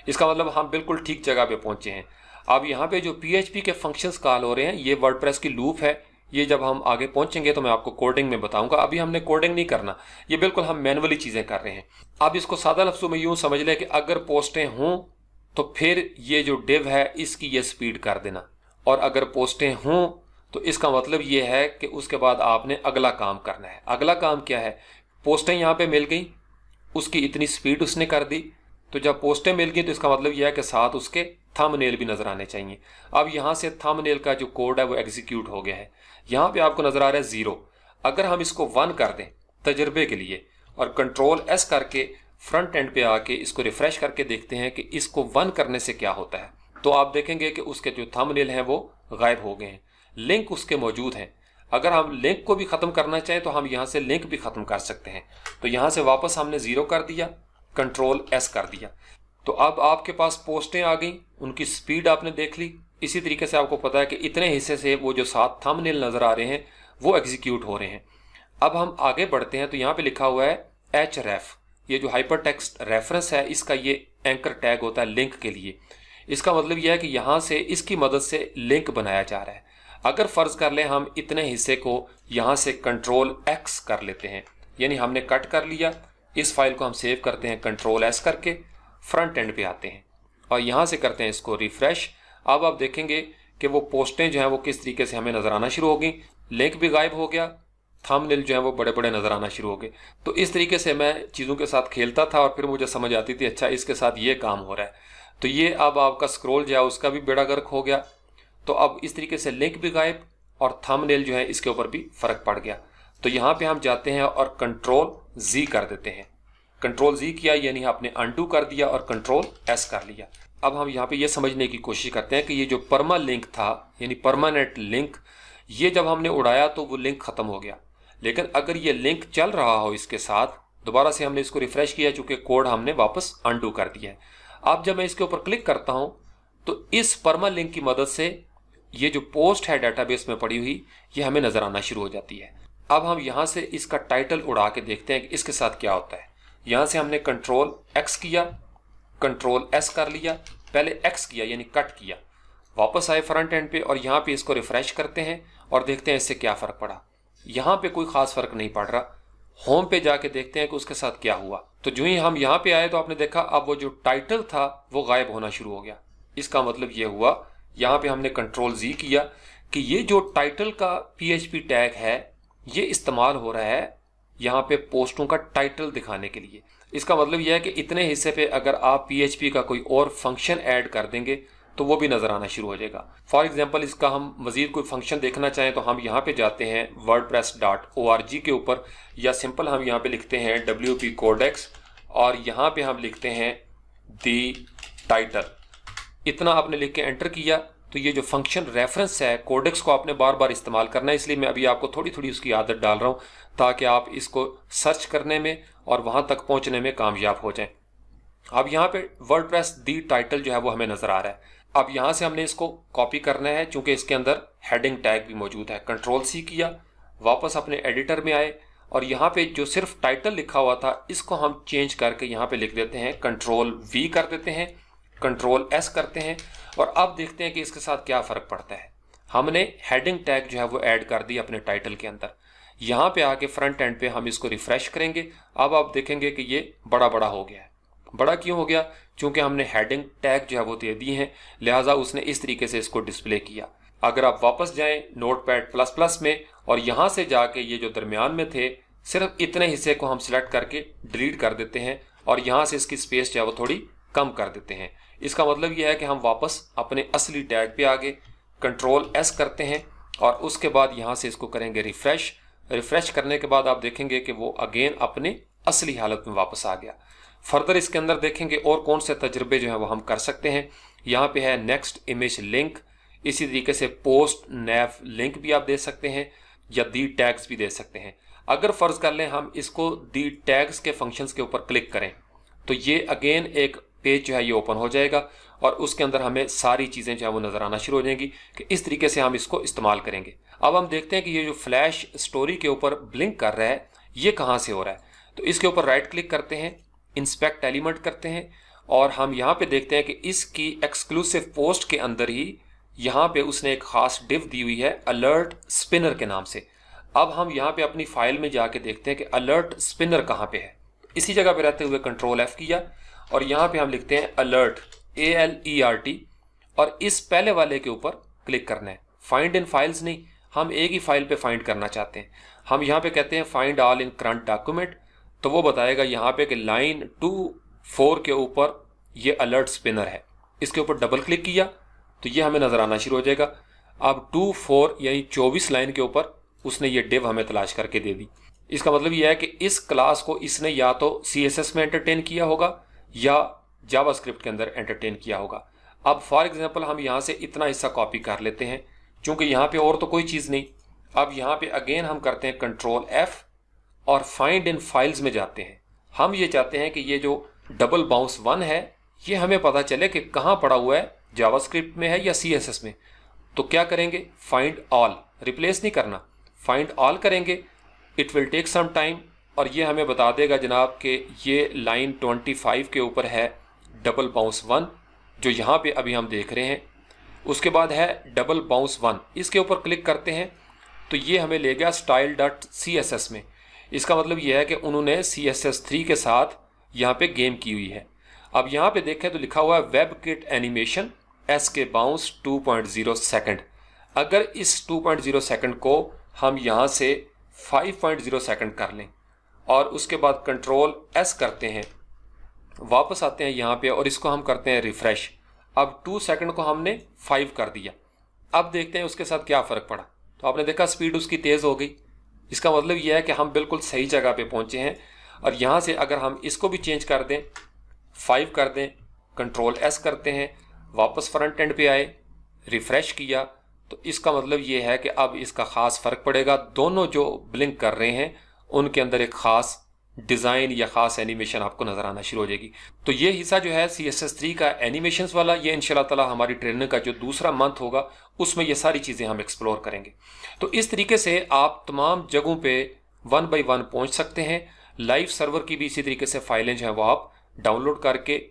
اس کا مطلب ہم بالکل ٹھیک جگہ پہ پہنچے ہیں۔ اب یہاں پہ جو پی ایچ پی کے فنکشنز کال ہو رہے ہیں، یہ ورڈ پریس کی لوپ ہے۔ یہ جب ہم آگے پہنچیں گے تو میں آپ کو کوڈنگ میں بتاؤں گا۔ ابھی ہم نے کوڈنگ نہیں کرنا، یہ بالکل ہم مینولی چیزیں کر رہے ہیں۔ اب اس کو سادہ لفظوں میں یوں سمجھ لیں کہ اگر پوسٹیں ہوں تو پھر یہ جو ڈیو ہے اس کی یہ سپیڈ کر دینا۔ اور اگر پوسٹیں ہوں تو اس کا مطلب یہ ہے کہ اس کے بعد آپ نے اگلا کام کرنا ہے۔ اگلا کام کیا ہے؟ پوسٹیں یہاں پہ مل گئیں۔ اس کی اتنی سپیڈ اس نے کر دی۔ تو جب پوسٹیں مل گئی تو اس کا مطلب یہ ہے کہ ساتھ اس کے تھم نیل بھی نظر آنے چاہیے۔ اب یہاں سے تھم نیل کا جو کوڈ ہے وہ ایگزیکیوٹ ہو گیا ہے۔ یہاں پہ آپ کو نظر آ رہا ہے زیرو اگر ہم اس کو ون کر دیں تجربے کے لیے اور کنٹرول ایس کر کے فرنٹ اینڈ پہ آ کے اس کو ریفریش کر کے دیکھتے ہیں کہ اس کو ون کرنے سے کیا ہوتا ہے۔ تو آپ دیکھیں گے کہ اس کے جو تھم نیل ہیں وہ غائب ہو گئے ہیں۔ لنک اس کے موجود ہیں۔ اگر ہم لنک کو بھی ختم کرنا چاہیں تو ہم یہاں سے لنک بھی ختم کر سکتے ہیں۔ تو یہاں سے واپس ہم نے زیرو کر دیا کنٹرول ایس کر دیا۔ تو اب آپ کے پاس پوسٹیں آ گئیں، ان کی سپیڈ آپ نے دیکھ لی۔ اسی طریقے سے آپ کو پتا ہے کہ اتنے حصے سے وہ جو سات تھم نیل نظر آ رہے ہیں وہ ایگزیکیوٹ ہو رہے ہیں۔ اب ہم آگے بڑھتے ہیں تو یہاں پہ لکھا ہوا ہے ایچ ریف یہ جو ہائپر ٹیکسٹ ریفرنس ہے، اس کا یہ اینکر ٹیگ ہوتا ہے لنک کے لیے۔ اس کا مطلب یہ ہے کہ یہاں سے اس کی مدد سے لنک بنایا جا رہا ہے۔ اگر فرض کر لیں ہم اتنے حصے کو یہاں سے کنٹرول ایکس کر لیتے ہیں یعنی ہم نے کٹ کر لیا، اس فائل کو ہم سیو کرتے ہیں کنٹرول ایس کر کے، فرنٹ اینڈ پہ آتے ہیں۔ اور یہاں سے کرتے ہیں اس کو ریفریش۔ اب آپ دیکھیں گے کہ وہ پوسٹیں جو ہیں وہ کس طریقے سے ہمیں نظر آنا شروع ہو گئیں۔ لنک بھی غائب ہو گیا۔ تھم نل جو ہیں وہ بڑے بڑے نظر آنا شروع ہو گئے۔ تو اس طریقے سے میں چیزوں کے ساتھ کھیلتا تھا اور پھر مجھے سمجھ آتی تھی اچھا اس کے ساتھ یہ کام ہو رہا ہے۔ تو یہ اب آپ کا اسکرول جو ہے، اس کا بھی بیڑا گرک ہو گیا۔ تو اب اس طریقے سے لنک بھی غائب اور تھم نیل جو ہے، اس کے اوپر بھی فرق پڑ گیا۔ تو یہاں پہ ہم جاتے ہیں اور کنٹرول زی کر دیتے ہیں۔ کنٹرول زی کیا یعنی آپ نے انٹو کر دیا اور کنٹرول ایس کر لیا۔ اب ہم یہاں پہ یہ سمجھنے کی کوشش کرتے ہیں کہ یہ جو پرما لنک تھا یعنی پرماننٹ لنک یہ جب ہم نے اڑایا تو وہ لنک ختم ہو گیا۔ لیکن اگر یہ لنک چل رہا ہو اس کے ساتھ، دوبارہ سے ہم نے اس کو ریفریش کیا چونکہ کوڈ ہم نے واپس انڈو کر دیا ہے۔ اب جب میں اس کے اوپر کلک کرتا ہوں، تو اس پرما لنک کی مدد سے یہ جو پوسٹ ہے ڈیٹا بیس میں پڑی ہوئی، یہ ہمیں نظر آنا شروع ہو جاتی ہے۔ اب ہم یہاں سے اس کا ٹائٹل اڑا کے دیکھتے ہیں کہ اس کے ساتھ کیا ہوتا ہے۔ یہاں سے ہم نے کنٹرول ایکس کیا کنٹرول ایس کر لیا، پہلے ایکس کیا یعنی کٹ کیا۔ واپس آئے فرنٹ اینڈ پہ اور یہاں پہ اس کو ریفریش کرتے ہیں اور دیکھتے ہیں اس سے کیا فرق پڑا۔ یہاں پہ کوئی خاص فرق نہیں پڑ رہا۔ ہوم پہ جا کے دیکھتے ہیں کہ اس کے ساتھ کیا ہوا۔ تو جو ہی ہم یہاں پہ آئے تو آپ نے دیکھا، اب وہ جو ٹائٹل تھا وہ غائب ہونا شروع ہو گیا۔ اس کا مطلب یہ ہوا، یہاں پہ ہم نے کنٹرول زی کیا کہ یہ جو ٹائٹل کا پی ایچ پی ٹیگ ہے، یہ استعمال ہو رہا ہے یہاں پہ پوسٹوں کا ٹائٹل دکھانے کے لیے۔ اس کا مطلب یہ ہے کہ اتنے حصے پہ اگر آپ پی ایچ پی کا کوئی اور فنکشن ایڈ کر دیں گے تو وہ بھی نظر آنا شروع ہو جائے گا۔ فار ایگزامپل اس کا ہم مزید کوئی فنکشن دیکھنا چاہیں تو ہم یہاں پہ جاتے ہیں WordPress dot O R G کے اوپر، یا سمپل ہم یہاں پہ لکھتے ہیں ڈبلیو پی کوڈیکس اور یہاں پہ ہم لکھتے ہیں دی ٹائٹل۔ اتنا آپ نے لکھ کے انٹر کیا تو یہ جو فنکشن ریفرنس ہے کوڈیکس کو آپ نے بار بار استعمال کرنا ہے، اس لیے میں ابھی آپ کو تھوڑی تھوڑی اس کی عادت ڈال رہا ہوں تاکہ آپ اس کو سرچ کرنے میں اور وہاں تک پہنچنے میں کامیاب ہو جائیں۔ اب یہاں پہ ورڈ پریس دی ٹائٹل جو ہے وہ ہمیں نظر آ رہا ہے۔ اب یہاں سے ہم نے اس کو کاپی کرنا ہے، چونکہ اس کے اندر ہیڈنگ ٹیگ بھی موجود ہے۔ کنٹرول سی کیا، واپس اپنے ایڈیٹر میں آئے اور یہاں پہ جو صرف ٹائٹل لکھا ہوا تھا، اس کو ہم چینج کر کے یہاں پہ لکھ دیتے ہیں۔ کنٹرول وی کر دیتے ہیں کنٹرول ایس کرتے ہیں اور اب دیکھتے ہیں کہ اس کے ساتھ کیا فرق پڑتا ہے۔ ہم نے ہیڈنگ ٹیگ جو ہے وہ ایڈ کر دی اپنے ٹائٹل کے اندر۔ یہاں پہ آ کے فرنٹ اینڈ پہ ہم اس کو ریفریش کریں گے۔ اب آپ دیکھیں گے کہ یہ بڑا بڑا ہو گیا ہے۔ بڑا کیوں ہو گیا؟ چونکہ ہم نے ہیڈنگ ٹیگ جو ہے وہ دے دی ہیں، لہٰذا اس نے اس طریقے سے اس کو ڈسپلے کیا۔ اگر آپ واپس جائیں نوٹ پیڈ پلس پلس میں اور یہاں سے جا کے یہ جو درمیان میں تھے، صرف اتنے حصے کو ہم سلیکٹ کر کے ڈیلیٹ کر دیتے ہیں اور یہاں سے اس کی اسپیس جو ہے وہ تھوڑی کم کر دیتے ہیں۔ اس کا مطلب یہ ہے کہ ہم واپس اپنے اصلی ٹیگ پہ آگے کنٹرول ایس کرتے ہیں اور اس کے بعد یہاں سے اس کو کریں گے ریفریش ریفریش کرنے کے بعد آپ دیکھیں گے کہ وہ اگین اپنے اصلی حالت میں واپس آ گیا۔ فردر اس کے اندر دیکھیں گے اور کون سے تجربے جو ہیں وہ ہم کر سکتے ہیں۔ یہاں پہ ہے نیکسٹ امیج لنک اسی طریقے سے پوسٹ نیو لنک بھی آپ دے سکتے ہیں یا دی ٹیگز بھی دے سکتے ہیں۔ اگر فرض کر لیں ہم اس کو دی ٹیگز کے فنکشنز کے اوپر کلک کریں، تو یہ اگین ایک پیج جو ہے یہ اوپن ہو جائے گا اور اس کے اندر ہمیں ساری چیزیں جو ہے وہ نظر آنا شروع ہو جائیں گی کہ اس طریقے سے ہم اس کو استعمال کریں گے۔ اب ہم دیکھتے ہیں کہ یہ جو فلیش سٹوری کے اوپر بلنک کر رہا ہے، یہ کہاں سے ہو رہا ہے؟ تو اس کے اوپر رائٹ کلک کرتے ہیں۔ انسپیکٹ ایلیمنٹ کرتے ہیں اور ہم یہاں پہ دیکھتے ہیں کہ اس کی ایکسکلوسو پوسٹ کے اندر ہی یہاں پہ اس نے ایک خاص ڈیو دی ہوئی ہے الرٹ سپنر کے نام سے۔ اب ہم یہاں پہ اپنی فائل میں جا کے دیکھتے ہیں کہ الرٹ سپنر کہاں پہ ہے۔ اسی جگہ پہ رہتے ہوئے کنٹرول ایف کیا اور یہاں پہ ہم لکھتے ہیں alert A L E R T اور اس پہلے والے کے اوپر کلک کرنا ہے۔ فائنڈ ان فائلز نہیں، ہم ایک ہی فائل پہ فائنڈ کرنا چاہتے ہیں۔ ہم یہاں پہ کہتے ہیں find all in current document تو وہ بتائے گا یہاں پہ کہ لائن ٹو فور کے اوپر یہ الرٹ اسپنر ہے۔ اس کے اوپر ڈبل کلک کیا تو یہ ہمیں نظر آنا شروع ہو جائے گا۔ اب ٹو فور یعنی چوبیس لائن کے اوپر اس نے یہ ڈیو ہمیں تلاش کر کے دے دی۔ اس کا مطلب یہ ہے کہ اس کلاس کو اس نے یا تو سی ایس ایس میں انٹرٹین کیا ہوگا یا جاوا اسکرپٹ کے اندر انٹرٹین کیا ہوگا۔ اب فار ایگزامپل ہم یہاں سے اتنا حصہ کاپی کر لیتے ہیں، چونکہ یہاں پہ اور تو کوئی چیز نہیں۔ اب یہاں پہ اگین ہم کرتے ہیں کنٹرول ایف اور فائنڈ ان فائلز میں جاتے ہیں۔ ہم یہ چاہتے ہیں کہ یہ جو ڈبل باؤنس ون ہے، یہ ہمیں پتا چلے کہ کہاں پڑا ہوا ہے جاوا اسکرپٹ میں ہے یا سی ایس ایس میں۔ تو کیا کریں گے؟ فائنڈ آل ریپلیس نہیں کرنا۔ فائنڈ آل کریں گے۔ It will take some time اور یہ ہمیں بتا دے گا جناب کہ یہ لائن ٹوینٹی فائیو کے اوپر ہے ڈبل باؤنس ون جو یہاں پہ ابھی ہم دیکھ رہے ہیں۔ اس کے بعد ہے ڈبل باؤنس ون اس کے اوپر کلک کرتے ہیں۔ تو یہ ہمیں لے گیا style dot C S S میں۔ اس کا مطلب یہ ہے کہ انہوں نے سی ایس ایس تھری کے ساتھ یہاں پہ گیم کی ہوئی ہے۔ اب یہاں پہ دیکھیں تو لکھا ہوا ہے ویب کٹ اینیمیشن ایس کے bounce two point zero second اگر اس ٹو پوائنٹ زیرو سیکنڈ کو ہم یہاں سے فائیو پوائنٹ زیرو سیکنڈ کر لیں اور اس کے بعد کنٹرول ایس کرتے ہیں، واپس آتے ہیں یہاں پہ اور اس کو ہم کرتے ہیں ریفریش اب ٹو سیکنڈ کو ہم نے فائیو کر دیا۔ اب دیکھتے ہیں اس کے ساتھ کیا فرق پڑا۔ تو آپ نے دیکھا سپیڈ اس کی تیز ہو گئی۔ اس کا مطلب یہ ہے کہ ہم بالکل صحیح جگہ پہ پہنچے ہیں اور یہاں سے اگر ہم اس کو بھی چینج کر دیں فائیو کر دیں کنٹرول ایس کرتے ہیں، واپس فرنٹ اینڈ پہ آئے ریفریش کیا، تو اس کا مطلب یہ ہے کہ اب اس کا خاص فرق پڑے گا۔ دونوں جو بلنک کر رہے ہیں، ان کے اندر ایک خاص ڈیزائن یا خاص اینیمیشن آپ کو نظر آنا شروع ہو جائے گی۔ تو یہ حصہ جو ہے سی ایس ایس تھری کا اینیمیشنس والا، یہ ان شاء اللہ تعالیٰ ہماری ٹریننگ کا جو دوسرا منتھ ہوگا، اس میں یہ ساری چیزیں ہم ایکسپلور کریں گے۔ تو اس طریقے سے آپ تمام جگہوں پہ ون بائی ون پہنچ سکتے ہیں۔ لائیو سرور کی بھی اسی طریقے سے فائلیں جو ہیں وہ آپ ڈاؤن لوڈ کر کے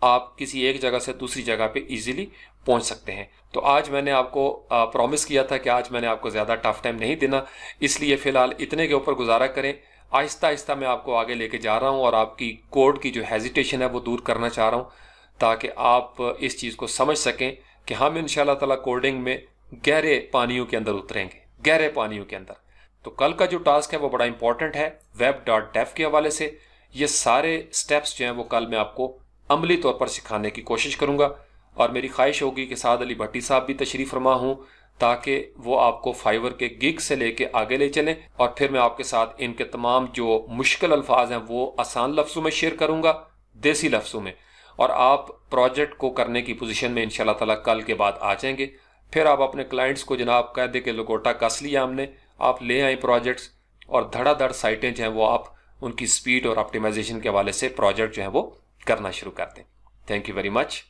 آپ کسی ایک جگہ سے دوسری جگہ پہ ایزیلی پہنچ سکتے ہیں۔ تو آج میں نے آپ کو پرومس کیا تھا کہ آج میں نے آپ کو زیادہ ٹف ٹائم نہیں دینا۔ اس لیے فی الحال اتنے کے اوپر گزارا کریں۔ آہستہ آہستہ میں آپ کو آگے لے کے جا رہا ہوں اور آپ کی کوڈ کی جو ہیزیٹیشن ہے وہ دور کرنا چاہ رہا ہوں تاکہ آپ اس چیز کو سمجھ سکیں کہ ہم ان شاء اللہ تعالیٰ کوڈنگ میں گہرے پانیوں کے اندر اتریں گے، گہرے پانیوں کے اندر۔ تو کل کا جو ٹاسک ہے وہ بڑا امپورٹنٹ ہے ویب ڈاٹ ڈیف کے حوالے سے۔ یہ سارے سٹیپس جو ہیں وہ کل میں آپ کو عملی طور پر سکھانے کی کوشش کروں گا۔ اور میری خواہش ہوگی کہ سعد علی بھٹی صاحب بھی تشریف فرما ہوں۔ تاکہ وہ آپ کو فائیور کے گگ سے لے کے آگے لے چلیں اور پھر میں آپ کے ساتھ ان کے تمام جو مشکل الفاظ ہیں وہ آسان لفظوں میں شیئر کروں گا، دیسی لفظوں میں۔ اور آپ پروجیکٹ کو کرنے کی پوزیشن میں انشاءاللہ تعالی کل کے بعد آ جائیں گے۔ پھر آپ اپنے کلائنٹس کو جناب کہہ دے کہ لگوٹا کس لیا ہم نے۔ آپ لے آئیں پروجیکٹس اور دھڑا دھڑ سائٹیں جو ہیں وہ آپ ان کی سپیڈ اور آپٹیمائزیشن کے حوالے سے پروجیکٹ جو ہیں وہ کرنا شروع کر دیں۔ Thank you very much